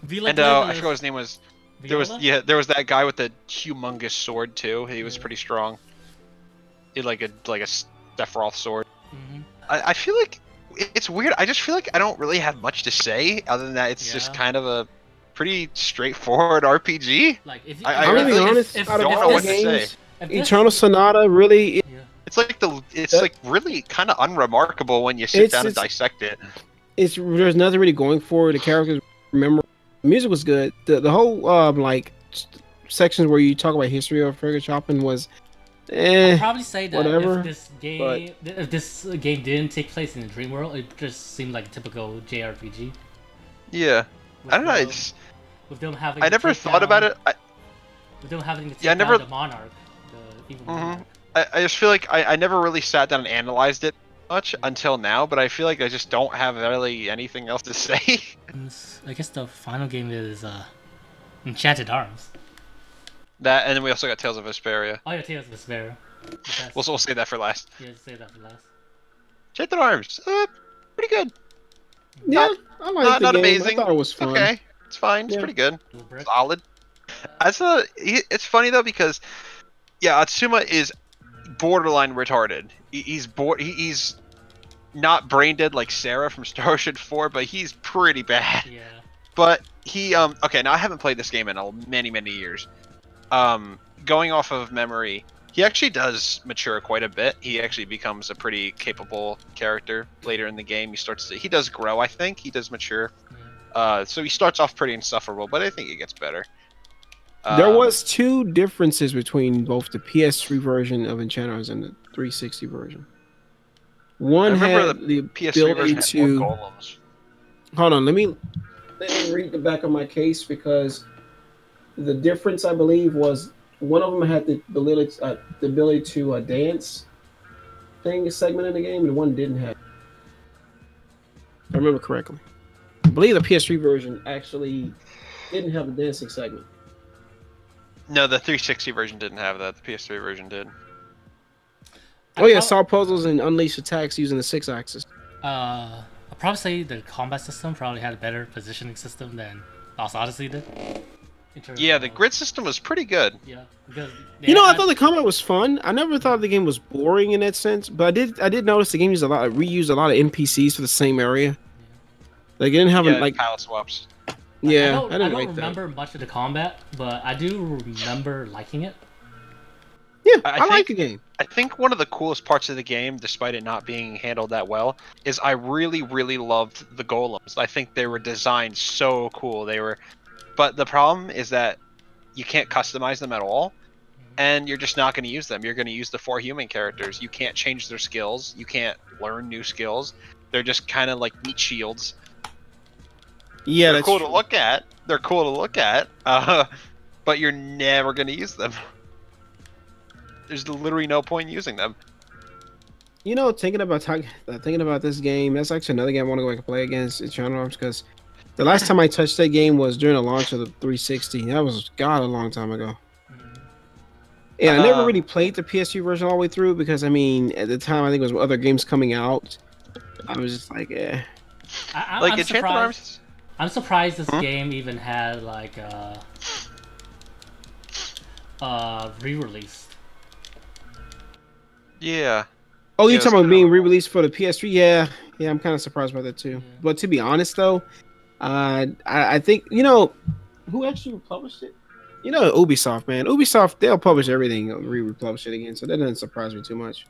Be like and uh, I forgot what his name was. There was Viola? yeah, there was that guy with the humongous sword too. He was Yeah. pretty strong. He had like a like a Sephiroth sword. Mhm. I, I feel like it's weird. I just feel like I don't really have much to say other than that it's just kind of a pretty straightforward RPG. Like if you, I- I if- I'm if- really if- honest. if- if don't all know this- what to say. games, Eternal Sonata really Yeah. It's like the it's That- like really kind of unremarkable when you sit down and dissect it. it's there's nothing really going for. The characters remember the music was good. The the whole um like sections where you talk about history of Frederick Chopin was eh. I'd probably say that whatever, if this game, if this game didn't take place in the dream world, it just seemed like a typical JRPG. Yeah, with I don't know. It's, with them having I never take thought about it. I, With them having to take Yeah, I down never- the monarch, the evil Mhm. monarch. I, I just feel like I, I never really sat down and analyzed it much until now, but I feel like I just don't have really anything else to say. And s- I guess the final game is uh, Enchanted Arms. that, and then we also got Tales of Vesperia. Oh yeah, Tales of Vesperia. We'll, we'll save that for last. yeah, say that for last. Enchanted Arms, uh, pretty good. Yeah, Not- I liked Not, the not game. amazing. I thought it was fun. okay. It's fine. It's Yeah. pretty good. Solid. That's a. It's funny though because, yeah, Atsuma is borderline retarded. He's bored. He's not brain dead like Sarah from Star Ocean 4, but he's pretty bad. Yeah. But he um okay now I haven't played this game in a, many many years. Um, going off of memory, he actually does mature quite a bit. He actually becomes a pretty capable character later in the game. He starts to he does grow. I think he does mature. Uh, so he starts off pretty insufferable, but I think it gets better. There Um, was two differences between both the PS3 version of Enchanters and the 360 version. One had the, PS3 ability version to. golems. Hold on, let me let me read the back of my case because the difference I believe was one of them had the ability uh, the ability to uh, dance thing segment in the game, and one didn't have. I remember correctly. I believe the PS3 version actually didn't have the dancing segment. No, the 360 version didn't have that. The PS3 version did. Oh yeah, I'd solve puzzles and unleash attacks using the Sixaxis. Uh, I'll probably say the combat system probably had a better positioning system than Lost Odyssey did. Yeah, the grid system was pretty good. Yeah, You know, I thought the combat was fun. I never thought the game was boring in that sense, but I did. I did notice the game used a lot, reused a lot of NPCs for the same area. Like it didn't have yeah, a, like, palette swaps. yeah, I don't, I, didn't don't like remember much of the combat, but I do remember liking it. Yeah, I I, think- like the game. I think one of the coolest parts of the game, despite it not being handled that well, is I really, really loved the golems. I think they were designed so cool. They were, but the problem is that you can't customize them at all, and you're just not going to use them. You're going to use the four human characters. You can't change their skills. You can't learn new skills. They're just kind of like meat shields. Yeah, They're that's cool true. to look at. They're cool to look at, uh, but you're never going to use them. There's literally no point in using them. You know, thinking about talk, uh, thinking about this game, that's actually another game I want to go back and play against Enchanted Arms because the last time I touched that game was during the launch of the 360. That was God a long time ago. Mhm. And I never Um, really played the PS3 version all the way through because I mean, at the time I think it was other games coming out. I was just like, eh. I, I, Like I'm Enchanted surprised. Arms. I'm surprised this Huh? game even had like a, uh re-release. Yeah. Oh, you're it's talking about being re-released for the PS3? Yeah, yeah, I'm kind of surprised by that too. Yeah. But to be honest, though, uh, I, I think you know who actually published it. You know, Ubisoft, man. Ubisoft, they'll publish everything, re-republish it again, so that doesn't surprise me too much.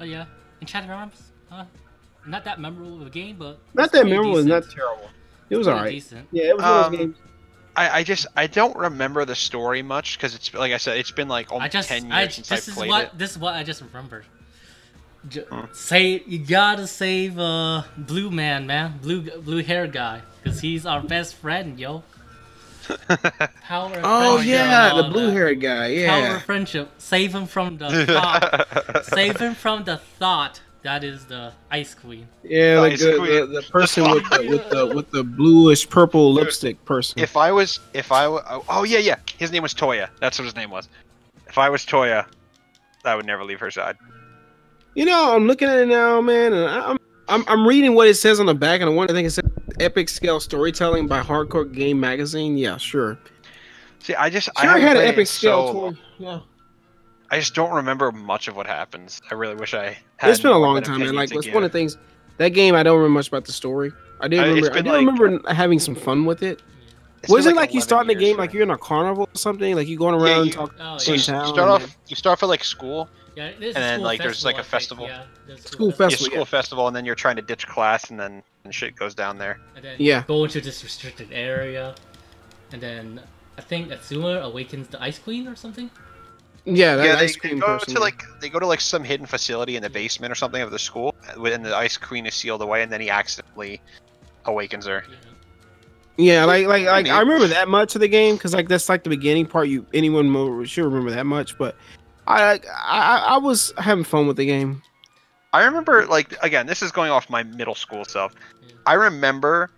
Oh yeah, Enchanted Arms. Uh, not that memorable of a game, but Not that pretty memorable, it's not terrible. It was alright. Yeah, it was one of Um, games. I, I just I don't remember the story much because it's like I said it's been like I almost just, ten years I, since this I is played what it. this is what I just remembered. J- Huh. Say you gotta save uh blue man, man, blue blue hair guy, cause he's our best friend, yo. Power. of Oh yeah, the all blue-haired guy. that. Power Yeah. of friendship. Save him from the thought. save him from the thought that is the Ice Queen. Yeah, like the, queen. the, the person with the, with the with the bluish purple lipstick person. if I was if I wa- oh, oh yeah yeah his name was Toya that's what his name was. If I was Toya, I would never leave her side. You know, I'm looking at it now, man, and I- I'm I'm I'm reading what it says on the back, and I want to think it says epic scale storytelling by Hardcore Game Magazine. Yeah, sure. See, I just I Sure, haven't had an played it in epic scale so tour. Yeah, I just don't remember much of what happens. I really wish I had. it's been a long time, man. Like, to it's one of the things. That game, I don't remember much about the story. I do Uh, it's remember. I been do like- remember having some fun with it. Was been it like you start in the game for like you're in a carnival or something? Like you're going Yeah, around you- talking? Oh So you in yeah. start and off. You start off at like school. Yeah, there's and then, school like, there's, like, a I think. festival. Yeah, there's a School Yeah, festival. school yeah. festival, and then you're trying to ditch class, and then and shit goes down there. And then Yeah. go into this restricted area, and then I think Atsuma awakens the Ice Queen or something. Yeah, that yeah, they, they go person. to like they go to like some hidden facility in the basement or something of the school, uh, and the ice queen is sealed away, and then he accidentally awakens her. Yeah. Like like like. I remember that much of the game because like that's like the beginning part. You anyone should remember that much, but I I I I was having fun with the game. I remember like again, this is going off my middle school self. I remember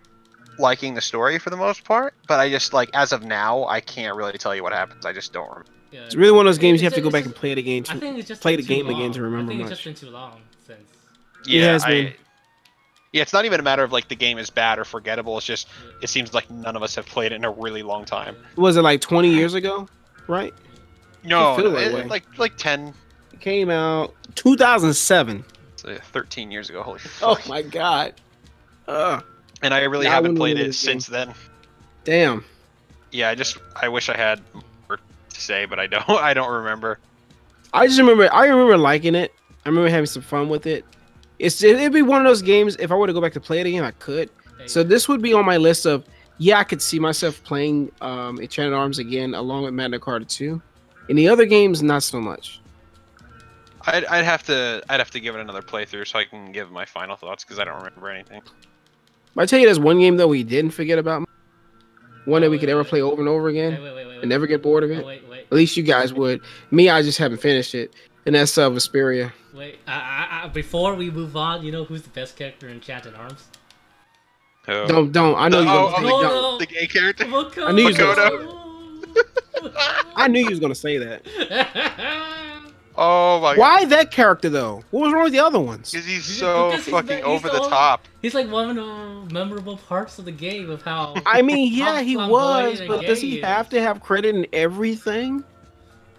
liking the story for the most part, but I just like as of now, I can't really tell you what happens. I just don't remember. Yeah. It's really one of those games you It's have to go back and play it again. I To, think it's just play the too game again to remember I think much. it's just been too long since. It Yeah, has I, been. yeah, it's not even a matter of like the game is bad or forgettable. It's just it seems like none of us have played it in a really long time. was it like 20 years ago? Right? No, feel no, it- like like 10, It came out 2007. so, yeah, uh, 13 years ago. Holy shit. Oh my god. Ugh. and I really Yeah, haven't played it this game. since then. Damn. Yeah, I just I wish I had more to say, but I don't. I don't remember. I just remember I remember liking it. I remember having some fun with it. It's it'd be one of those games if I were to go back to play it again, I could. So this would be on my list of yeah, I could see myself playing um Enchanted Arms again along with Magna Carta 2. In the other games, not so much. I'd, I'd have to I'd have to give it another playthrough so I can give my final thoughts because I don't remember anything. But I tell you, there's one game though we didn't forget about. One that we could wait, ever wait. play over and over again wait, wait, wait, and never get bored of Oh, it. Wait, wait, At least you guys would. Me, I just haven't finished it, and that's uh, Vesperia. wait. I, I, I, before we move on, you know who's the best character in Enchanted Arms? Oh. Don't, don't. I know you. oh, Gonna oh, say, the, don't. the gay character. I knew you was gonna- I knew you was gonna say that. Oh my god. Why that character though? What was wrong with the other ones? Because he's so he's fucking the- he's over the the only- top. He's like one of the memorable parts of the game of how. I mean, yeah, he was, but does he he have to have credit in everything?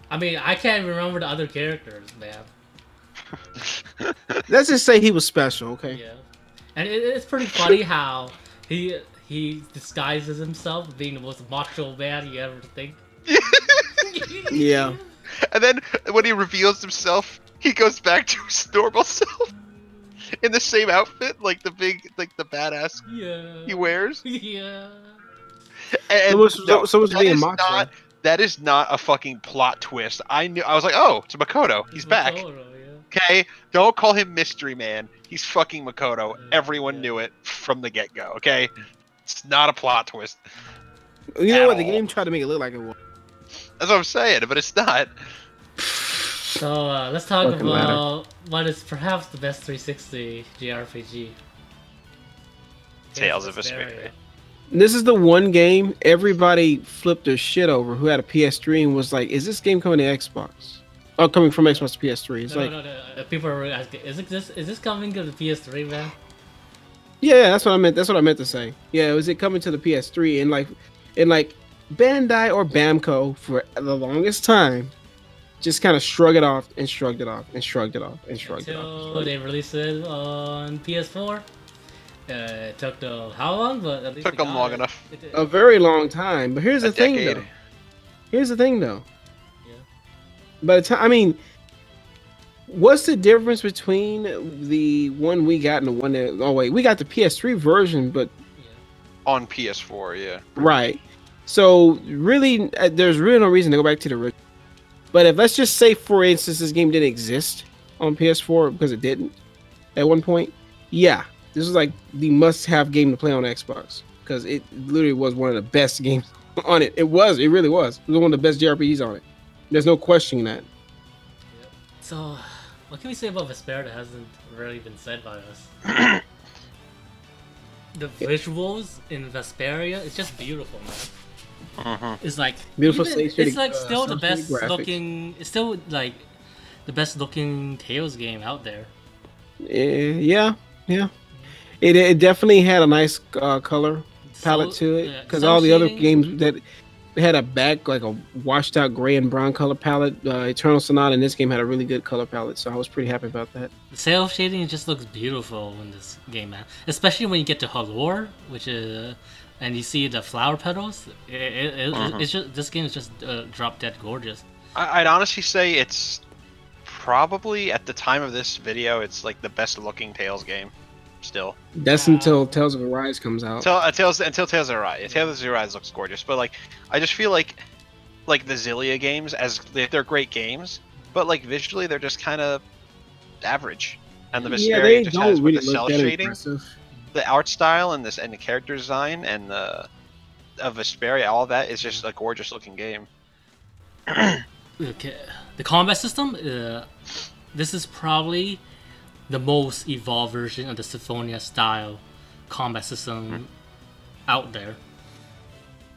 I mean, I can't remember the other characters, man. Let's just say he was special, okay? Yeah, and it, it's pretty funny how he he disguises himself being the most macho man you ever think. Yeah. And then when he reveals himself, he goes back to his normal self in the same outfit, like the big, like the badass Yeah. he wears. Yeah. And So was- no, so was that being is macho. not that is not a fucking plot twist. I knew. I was like, oh, it's Makoto. He's back. Makoto, yeah. Okay, don't call him Mystery Man. He's fucking Makoto. Yeah, Everyone yeah. knew it from the get go. Okay, it's not a plot twist. You know At what? The game tried to make it look like it was. That's what I'm saying, but it's not. So uh, let's talk Fucking about what is perhaps the best 360 JRPG. Tales of Vesperia. Vesperia. This is the one game everybody flipped their shit over who had a PS3 and was like, "Is this game coming to Xbox? Oh, coming from Xbox to PS3?" It's No, like, no, no, no. People are asking, is this? Is this coming to the PS3, man? yeah, yeah, that's what I meant. That's what I meant to say. Yeah, was it coming to the PS3 and like, and like Bandai or Bamco for the longest time just kind of shrugged it off and shrugged it off and shrugged it off and shrugged it off. and Until they released it on PS4. Uh, it took them how long? But at least Took them long it. enough. It did- off. A very long time. But here's A the thing, though. Here's the thing, though. Yeah. By the time, I mean, what's the difference between the one we got and the one that? Oh wait, we got the PS3 version, but yeah. On PS4, yeah. right. So really, uh, there's really no reason to go back to the original. But if let's just say, for instance, this game didn't exist on PS4 because it didn't at one point, yeah, this is like the must-have game to play on Xbox because it literally was one of the best games on it. It was, it really was. It was one of the best JRPGs on it. There's no questioning that. So, what can we say about Vesperia that hasn't really been said by us? the visuals in Vesperia, it's just beautiful, man. Mm-hmm. It's like Beautiful even- cel-shaded, It's like uh, still the best graphics. looking. It's still like the best looking Tales game out there. Eh, yeah, yeah. It, it definitely had a nice uh, color palette So- to it because cel all the other games that had a back like a washed out gray and brown color palette. Uh, Eternal Sonata in this game had a really good color palette, so I was pretty happy about that. The cell shading just looks beautiful in this game, man. Especially when you get to Halure, which is, and you see the flower petals. It, it, it- Mhm. It's just this game is just uh, drop dead gorgeous. I- I'd honestly say it's probably at the time of this video, it's like the best looking Tales game. Still, That's Wow. until Tales of Arise comes out. until uh, Tales until Tales of Arise. Tales of Arise looks gorgeous, but like I just feel like like the Xillia games as they- they're great games, but like visually they're just kind of average. And the yeah, Vesperia they just has with really the cell shading, impressive. The art style and this and the character design and the of Vesperia, all of that is just a gorgeous looking game. Okay. The combat system, uh, this is probably the most evolved version of the Symphonia style combat system out there.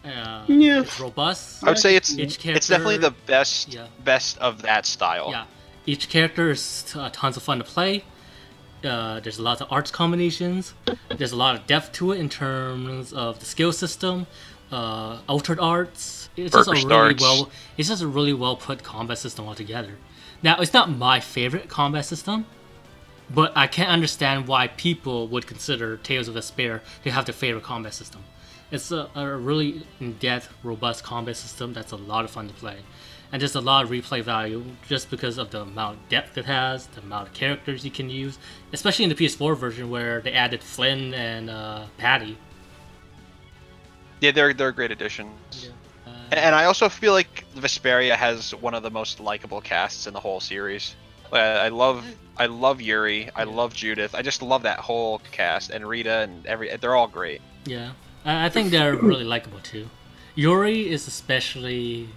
Uh, Yeah. it's robust. I would say it's Each it's definitely the best Yeah. best of that style. Yeah, each character is uh, tons of fun to play. Uh, there's lots of arts combinations. There's a lot of depth to it in terms of the skill system, uh, altered arts. It's just a Burger really starts. well. It's just a really well put combat system altogether. Now, it's not my favorite combat system, but I can't understand why people would consider Tales of Vesperia to have their favorite combat system. It's a, a really in-depth, robust combat system that's a lot of fun to play, and just a lot of replay value just because of the amount of depth it has, the amount of characters you can use, especially in the PS4 version where they added Flynn and uh, Patty. Yeah, they're they're great additions. Uh, And, and I also feel like Vesperia has one of the most likable casts in the whole series. I I love I love Yuri. I Yeah. love Judith. I just love that whole cast and Rita and every. They're all great. Yeah, I I think they're really likable too. Yuri is especially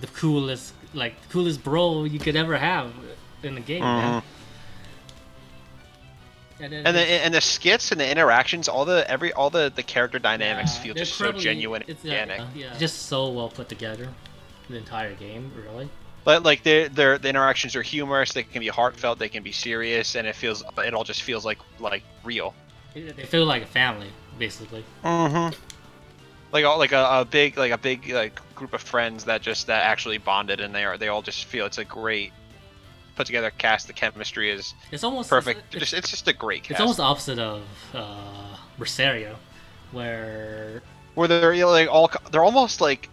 the coolest, like coolest bro you could ever have in the game, man. And then, And the and the skits and the interactions, all the every all the the character dynamics yeah, feel just so genuine and it's, uh, organic. yeah, just so well put together. The entire game, really. But like their their the interactions are humorous. They can be heartfelt. They can be serious, and it feels it all just feels like like real. They feel like a family, basically. Mm-hmm. Like all like a, a big like a big like group of friends that just that actually bonded, and they are they all just feel it's a great put together cast. The chemistry is It's almost perfect. It's, just it's just a great cast. it's almost opposite of uh, Berseria, where where they're you know, like all they're almost like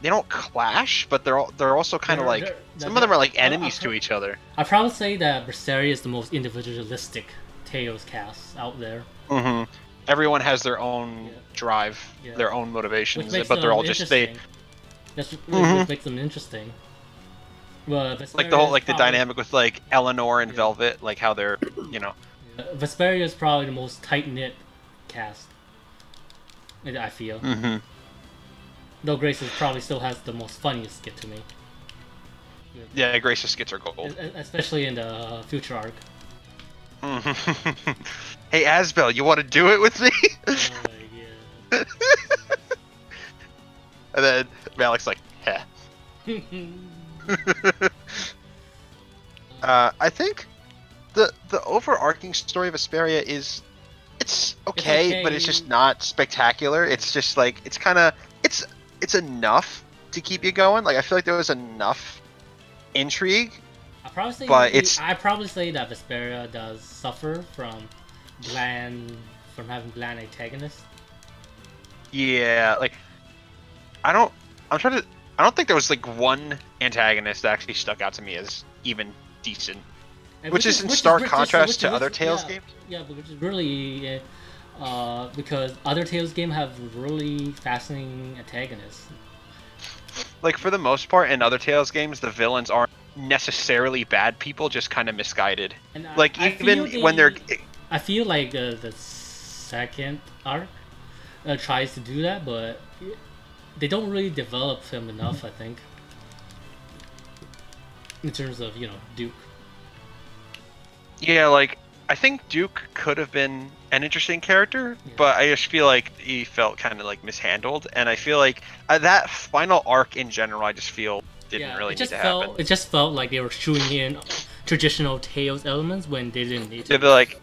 they don't clash, but they're all, they're also kind of like they're- some they're- of them are like I'll- I'll enemies to each other. I probably say that Berseria is the most individualistic Tales cast out there. hmm Everyone has their own Yeah. drive, Yeah. their own motivations, but they're all just they. That's which Mhm. makes them interesting. But like the whole like the probably- dynamic with like Eleanor and Yeah. Velvet, like how they're you know Vesperia is probably the most tight knit cast. I feel. hmm Though Graces probably still has the most funniest skit to me, yeah. Grace's skits are gold. especially in the future arc. Hey Asbel, you want to do it with me? Oh, yeah. and then Malik's like, heh. uh, I think the the overarching story of Vesperia is it's okay, but it's just not spectacular. It's just like it's kind of it's it's enough to keep you going. Like I feel like there was enough intrigue. I probably say But it's- I probably say that Vesperia does suffer from bland from having bland antagonists. Yeah, like I don't. I'm trying to. I don't think there was like one antagonist that actually stuck out to me as even decent. And Which is in which stark which contrast which to other which- Tales yeah, games. Yeah, but which is really uh, because other Tales games have really fascinating antagonists. like for the most part in other Tales games, the villains aren't necessarily bad people, just kind of misguided. And Like I even feel when they're they- I feel like uh, the second arc uh, tries to do that, but they don't really develop him enough. I think in terms of you know Duke. yeah, like I think Duke could have been an interesting character, Yeah. but I just feel like he felt kind of like mishandled, and I feel like uh, that final arc in general, I just feel didn't yeah, really it need just to felt happen. it just felt like they were shooting in traditional Tales elements when they didn't need to. Yeah, they're like,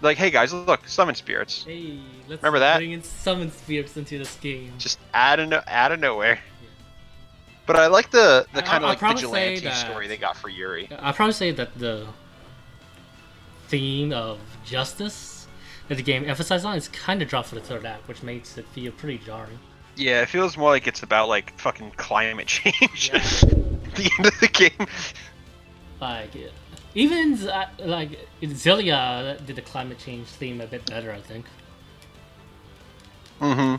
like, hey guys, look, summon spirits. Hey, let's Remember that? bring in summon spirits into this game. just out of no, out of nowhere. But I like the the kind of like vigilante that- story they got for Yuri. I'd probably say that the theme of justice that the game emphasizes on is kind of dropped for the third act, which makes it feel pretty jarring. Yeah, it feels more like it's about like fucking climate change. Yeah. The end of the game. Like, even uh, like in Xillia did the climate change theme a bit better, I think, Mm-hmm.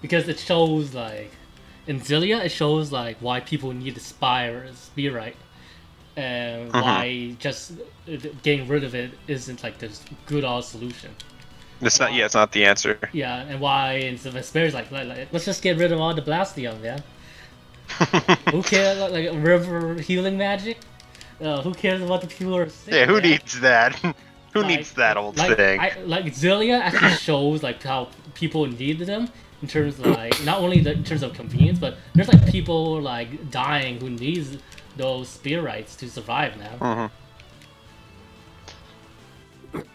because it shows like in Xillia it shows like why people need the spires, be right, and Mhm. why just uh, getting rid of it isn't like this good all solution. It's not. Yeah, it's not the answer. Yeah, and why in the Vesperia like, like, like let's just get rid of all the Blastia, man. Who cares? Like, like river healing magic. Uh, who cares about the people who are sick? Yeah, who man? needs that? who Like- needs that old like, thing? I, like Xillia actually shows like how people need them in terms of like not only the, in terms of convenience, but there's like people like dying who needs those spear rights to survive now. Mhm.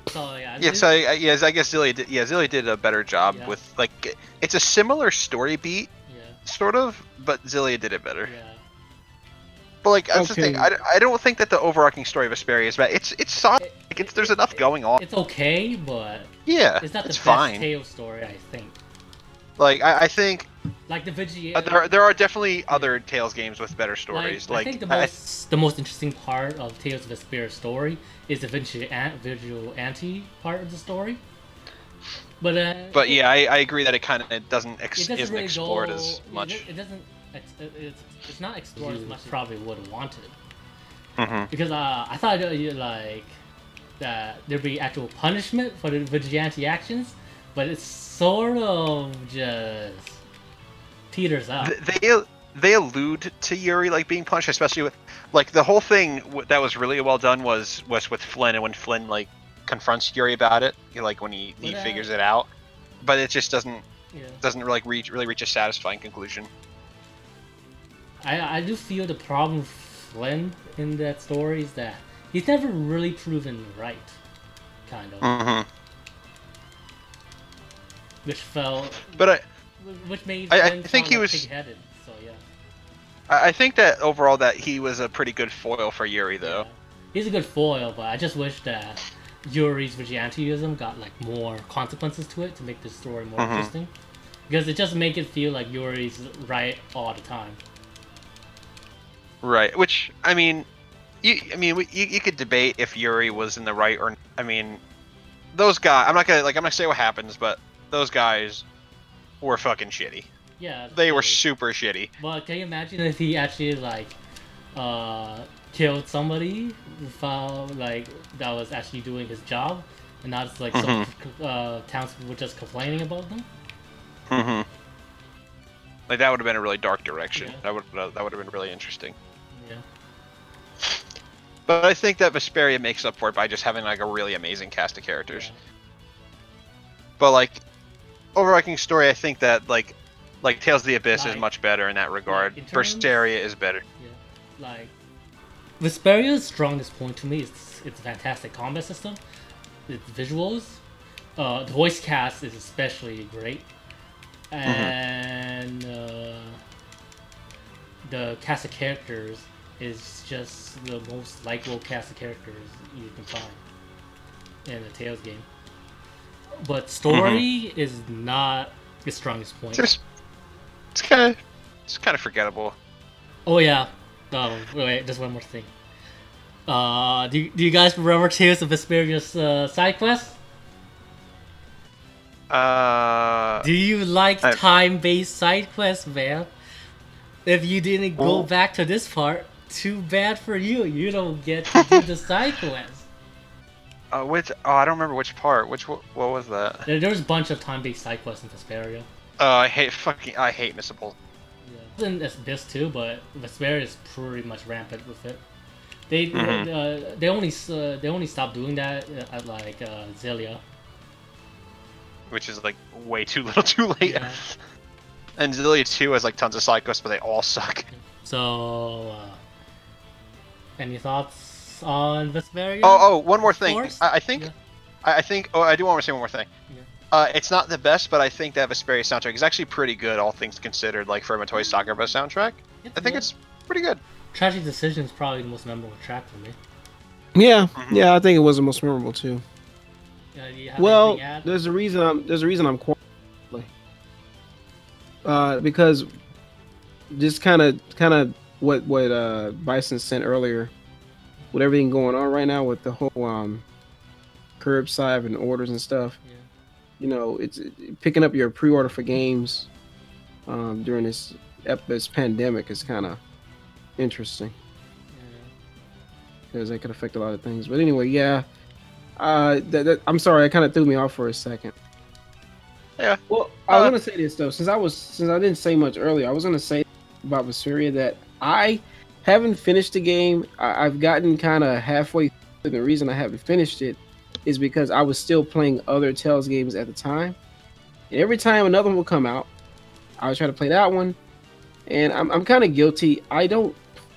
So yeah, Yeah, so I, I- yes, I guess Xillia did. Yeah, Xillia did a better job Yeah. with like it's a similar story beat, yeah, sort of, but Xillia did it better. yeah. But like that's the thing. I, I don't think that the overarching story of Vesperia is bad. It's it's solid. It- Like, it's, there's enough going on. It's okay, but Yeah, it's not the it's best fine. Tale story, I think. Like I, I think Like the Vigi. uh, there there are definitely other Tales games with better stories. Like, Like, I think the I- most the most interesting part of Tales of Vesperia story is the vigil- vigilante part of the story. But uh, but yeah, I, I agree that it kind of it doesn't ex- it doesn't isn't really explored go, as much. It, it doesn't. It's, it's, it's not explored as much as probably would have wanted hmm because uh, I thought uh, you like that there'd be actual punishment for the vigilante actions, but it's sort of just peters out. They they allude to Yuri like being punished, especially with like the whole thing that was really well done was was with Flynn and when Flynn like confronts Yuri about it, like when he, he But, figures it out, but it just doesn't yeah. doesn't like reach really reach a satisfying conclusion. I I do feel the problem with Flynn in that story is that he's never really proven right, kind of, hmm which felt But I, which made I- I think he was- pig-headed. So yeah, I I think that overall that he was a pretty good foil for Yuri though. Yeah. he's a good foil, but I just wish that Yuri's vigilantism got like more consequences to it to make the story more Mhm. interesting. Because it just make it feel like Yuri's right all the time. Right. Which I mean, you I mean you, you could debate if Yuri was in the right or I mean, those guys. I'm not gonna like I'm not gonna say what happens, but those guys were fucking shitty. Yeah, They were super shitty. But can you imagine if he actually like uh killed somebody found like that was actually doing his job and not just like some uh townspeople just complaining about them? Mm-hmm. Like that would have been a really dark direction. Yeah. That would that would have been really interesting. But I think that Vesperia makes up for it by just having like a really amazing cast of characters. But like overarching story, I think that like like Tales of the Abyss is much better in that regard. in terms- Vesperia is better. Yeah. Like Vesperia's strongest point to me is its fantastic combat system, its visuals, uh, the voice cast is especially great, and uh, the cast of characters is just the most likable cast of characters you can find in a Tales game. But story is not its strongest point. It's it's kind of it's kind of forgettable. Oh yeah. Oh wait, wait, just one more thing. Uh, do, you- do you guys remember Tales of Vesperia's uh, side quest? Uh, Do you like I- time-based side quests, man? If you didn't go Well- back to this part, too bad for you. You don't get to do the side quest. uh, which oh I don't remember which part. Which what, what was that? There, there's a bunch of time-based side quests in Vesperia. Oh, I hate fucking I hate Missable. Yeah. In this, this too, but Vesperia is pretty much rampant with it. They Mhm. uh, they only uh, they only stopped doing that at like uh, Xillia. which is like way too little, too late. Yeah. And Xillia 2 has like tons of side quests, but they all suck. So, uh, any thoughts on this Vesperia? Oh, oh, one more thing. I, I think, Yeah. I, I think. Oh, I do want to say one more thing. Yeah. Uh, it's not the best, but I think that Vesperia soundtrack is actually pretty good, all things considered. Like for a Toy Soccer Bus soundtrack, I think it's pretty good. Tragic Decision is probably the most memorable track for me. Yeah, Mhm. yeah, I think it was the most memorable too. Uh, do you have Well, anything to add? there's a reason I'm there's a reason I'm qu- uh because just kind of kind of what what uh Bison sent earlier with everything going on right now with the whole um curbside and orders and stuff. Yeah. You know, it's it, picking up your pre-order for games um during this this pandemic is kind of interesting yeah. because it could affect a lot of things. But anyway, yeah. Uh, that, that, I'm sorry, it kind of threw me off for a second. Yeah. Well, I was Uh, gonna say this though, since I was since I didn't say much earlier, I was gonna say about Vesperia that I haven't finished the game. I, I've gotten kind of halfway. Through. The reason I haven't finished it is because I was still playing other Tales games at the time. And every time another one would come out, I would try to play that one. And I'm, I'm kind of guilty. I don't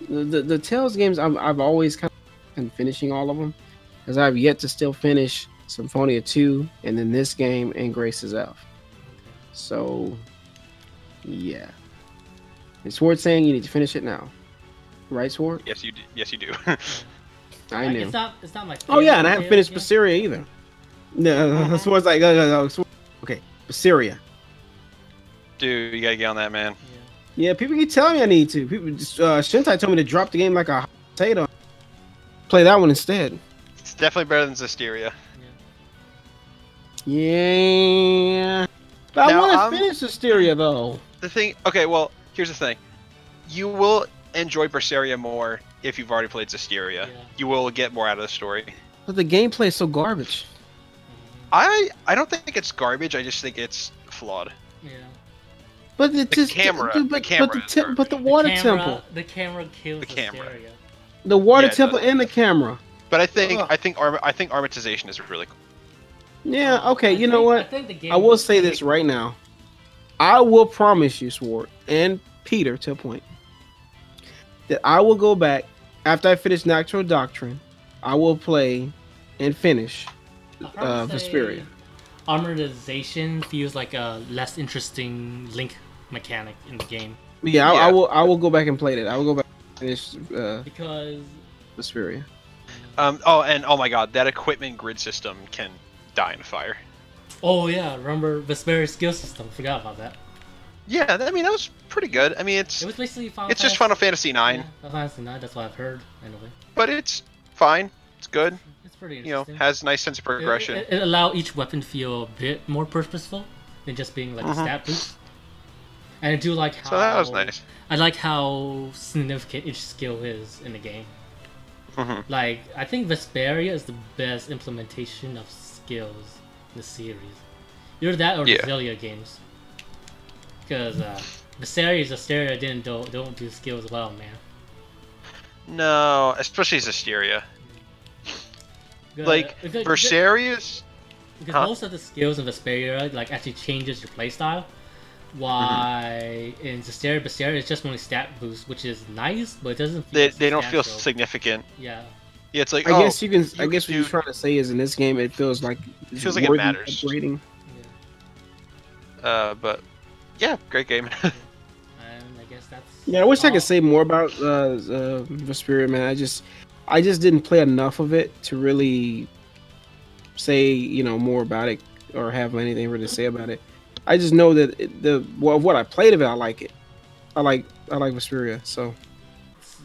the the, the Tales games. I'm, I've always kind of been finishing all of them because I've yet to still finish Symphonia 2 and then this game and Graces F. So, yeah. And Sword saying you need to finish it now, right, Sword? Yes, you do. Yes, you do. I Like, knew. It's not. It's not my. Oh yeah, and I haven't finished game. Berseria either. No, Sword's like, no, no, no. Okay, Berseria. Dude, you gotta get on that, man. Yeah. Yeah, people keep telling me I need to. People, just, uh, Shintai told me to drop the game like a hot potato. Play that one instead. It's definitely better than Zestiria. Yeah. But I want to I'm- finish Hysteria though. The thing, okay, well, here's the thing. You will enjoy Berseria more if you've already played Zestiria. Yeah. You will get more out of the story. But the gameplay is so garbage. Mm-hmm. I I don't think it's garbage. I just think it's flawed. Yeah. But it The just camera- but, the but, camera the te- but the water the camera, temple, The camera kills The the camera. stereo. the water Yeah, temple does. and the camera. But I think Ugh. I think Arm- I think Armatization is really cool. Yeah. Okay. I You know think- I what? think the game I will say this right now. I will promise you, Sword and Peter, to a point, that I will go back after I finish Nocturnal Doctrine. I will play and finish I'll uh, probably say Vesperia. Armatization feels like a less interesting link mechanic in the game Yeah, I, I will. I will go back and play that. I will go back and finish uh, because Vesperia. Um. Oh, and oh my God, that equipment grid system can die in fire. Oh yeah, remember Vesperia skill system? Forgot about that. Yeah, I mean that was pretty good. I mean it's It was basically Final it's just Final Fantasy Nine, Yeah, Final Fantasy Nine. That's what I've heard anyway. but it's fine. It's good. It's pretty You know, has a nice sense of progression. It, it, allow each weapon to feel a bit more purposeful than just being like Mhm. a stat boost. And I do like how so that was nice. I like how significant each skill is in the game. hmm Like I think Vesperia is the best implementation of skills the series. Either that or Yeah. the Xillia games. Because uh, Vesperia, Zestiria didn't do, don't do skills well, man. No, especially. Because- Like because- Berserius. Because Huh? most of the skills in Vesperia like actually changes your playstyle. Why in Zestiria Vesperia it's just only stat boost, which is nice, but it doesn't feel They, they don't feel significant. Yeah. Yeah, it's like I oh, guess you can. I guess what do- you're trying to say is in this game, it feels like it's Feels like it matters. Upgrading. yeah. uh, but yeah, great game. And I guess that's Yeah, I wish I could say more about uh, uh, Vesperia, man. I just, I just didn't play enough of it to really say, you know, more about it or have anything really to say about it. I just know that it, the well, what I played of it, I like it. I like, I like Vesperia. So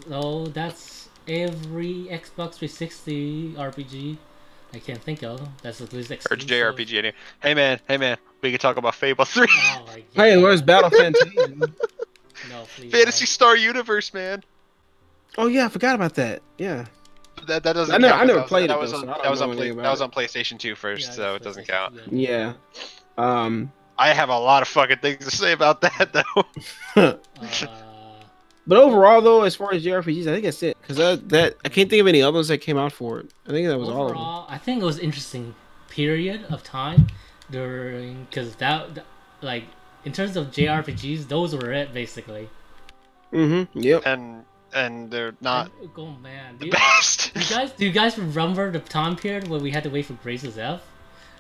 So that's every Xbox 360 RPG I can't think of. That's at least or exclusive. JRPG. Anyway. Hey man, hey man, we can talk about Fable Three, Oh my god. hey, where's Battle Fantasy? No, please. Fantasy don't. Star Universe, man. oh yeah, I forgot about that. Yeah. That, that doesn't. I never- I never 'cause that was- played that it, was on, so that was on play, that was on PlayStation 2 first, Yeah, so it doesn't count. yeah. Yeah. Um. I have a lot of fucking things to say about that though. Uh, But overall, though, as far as JRPGs, I think that's it. Because that, that I can't think of any others that came out for it. I think that was all overall, I think it was interesting period of time during because that, that like in terms of JRPGs, those were it basically. Mm-hmm. Yep. and and they're not And- oh man, do the you, best. do you guys do you guys remember the time period where we had to wait for Graces F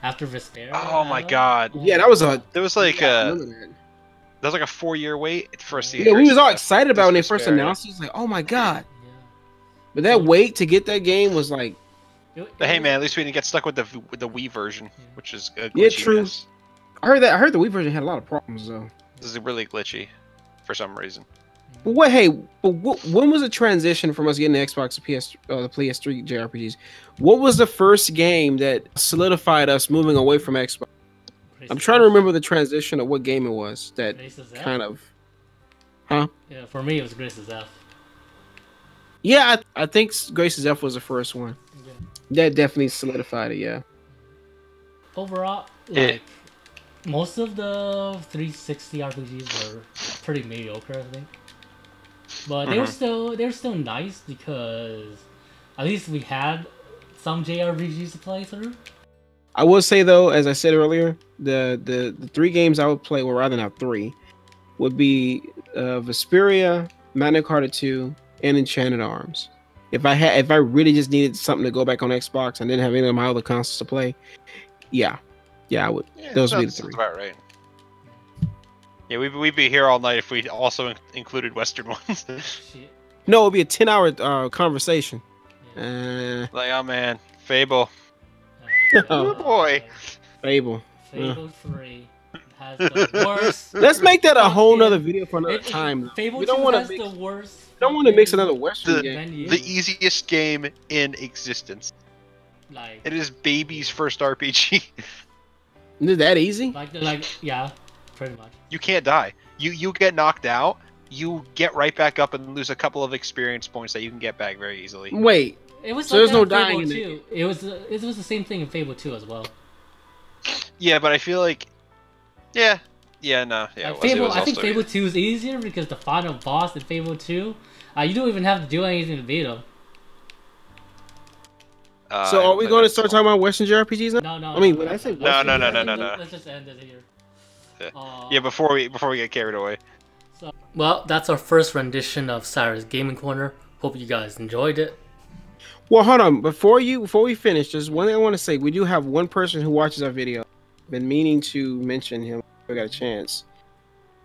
after Vesperia? Oh my Uh, god. Yeah, that was a. There was like yeah, I remember that. was like a four year wait for a to Yeah, we was all excited about when they first Vesperia. announced it. It's like, oh my god! But that wait to get that game was like, But hey man, at least we didn't get stuck with the with the Wii version, which is a Yeah, true. mess. I heard that. I heard the Wii version had a lot of problems though. This is really glitchy for some reason. But what? Hey, but what, when was the transition from us getting the Xbox to PS, uh, the PS3 JRPGs? What was the first game that solidified us moving away from Xbox? Grace's I'm trying to remember the transition of what game it was that kind of. Huh? Yeah, for me it was Graces F. Yeah, I, I think Graces F was the first one. Yeah. That definitely solidified it. Yeah. Overall, It- most of the 360 RPGs were pretty mediocre. I think. But they were Mhm. still they were still nice because at least we had some JRPGs to play through. I will say though, as I said earlier, the the, the three games I would play, well, rather not three, would be uh, Vesperia, Magna Carta 2, and Enchanted Arms. If I had, if I really just needed something to go back on Xbox and didn't have any of my other consoles to play, yeah, yeah, I would. Yeah, Those would be the sounds- sounds three. about right. Yeah, we'd, we'd be here all night if we also in- included Western ones. No, it'd be a ten-hour uh, conversation. Yeah. Uh, like, oh man, Fable. Uh, Oh, boy. Fable. Fable 3 has the worst. Let's make that a whole fucking- nother video for another it- it- time. though. Fable we 2 don't want has to mix. the worst. Don't want to mix another Western The- game. The easiest game in existence. like, It is baby's first RPG. Is it that easy? like, like, yeah, pretty much. you can't die. You you get knocked out. You get right back up and lose a couple of experience points that you can get back very easily. Wait, It was So like there's no that in dying in Fable 2. It was uh, it was the same thing in Fable 2 as well. Yeah, but I feel like, yeah, yeah, no, yeah. Like, it was- Fable, was I think Fable 2 is easier because the final boss in Fable 2, uh, you don't even have to do anything to beat him. Uh, so are we going to start that talking about Western JRPGs now? No, no. I mean, no, when no, I say no, No, no, no, no, no, no. Let's just end it here. Yeah. Uh, Yeah, before we before we get carried away. So, well, that's our first rendition of Sirus Gaming Corner. Hope you guys enjoyed it. Well, hold on. Before you, before we finish, just one thing I want to say. We do have one person who watches our video. Been meaning to mention him. We got a chance.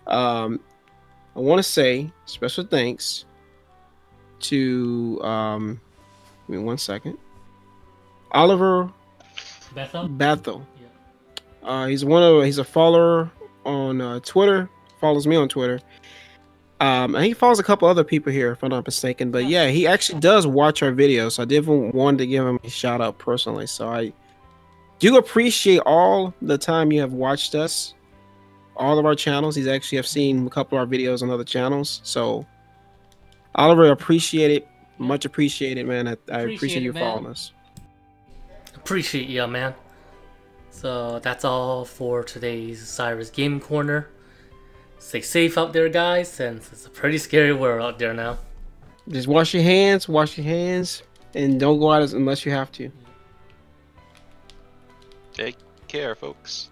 Um, I want to say special thanks to um, give me one second. Oliver Bethel? Bethel. Uh, he's one of he's a follower on uh, Twitter. Follows me on Twitter. Um, and he follows a couple other people here, if I'm not mistaken. But yeah, he actually does watch our videos. So I did want to give him a shout out personally. So I do appreciate all the time you have watched us, all of our channels. He's actually have seen a couple of our videos on other channels. So Oliver, appreciate it, much appreciated, man. I, I Appreciate appreciate you man. following us. Appreciate you, man. So that's all for today's Sirus Game Corner. Stay safe out there, guys, since it's a pretty scary world out there now. Just wash your hands, wash your hands, and don't go out unless you have to. Take care, folks.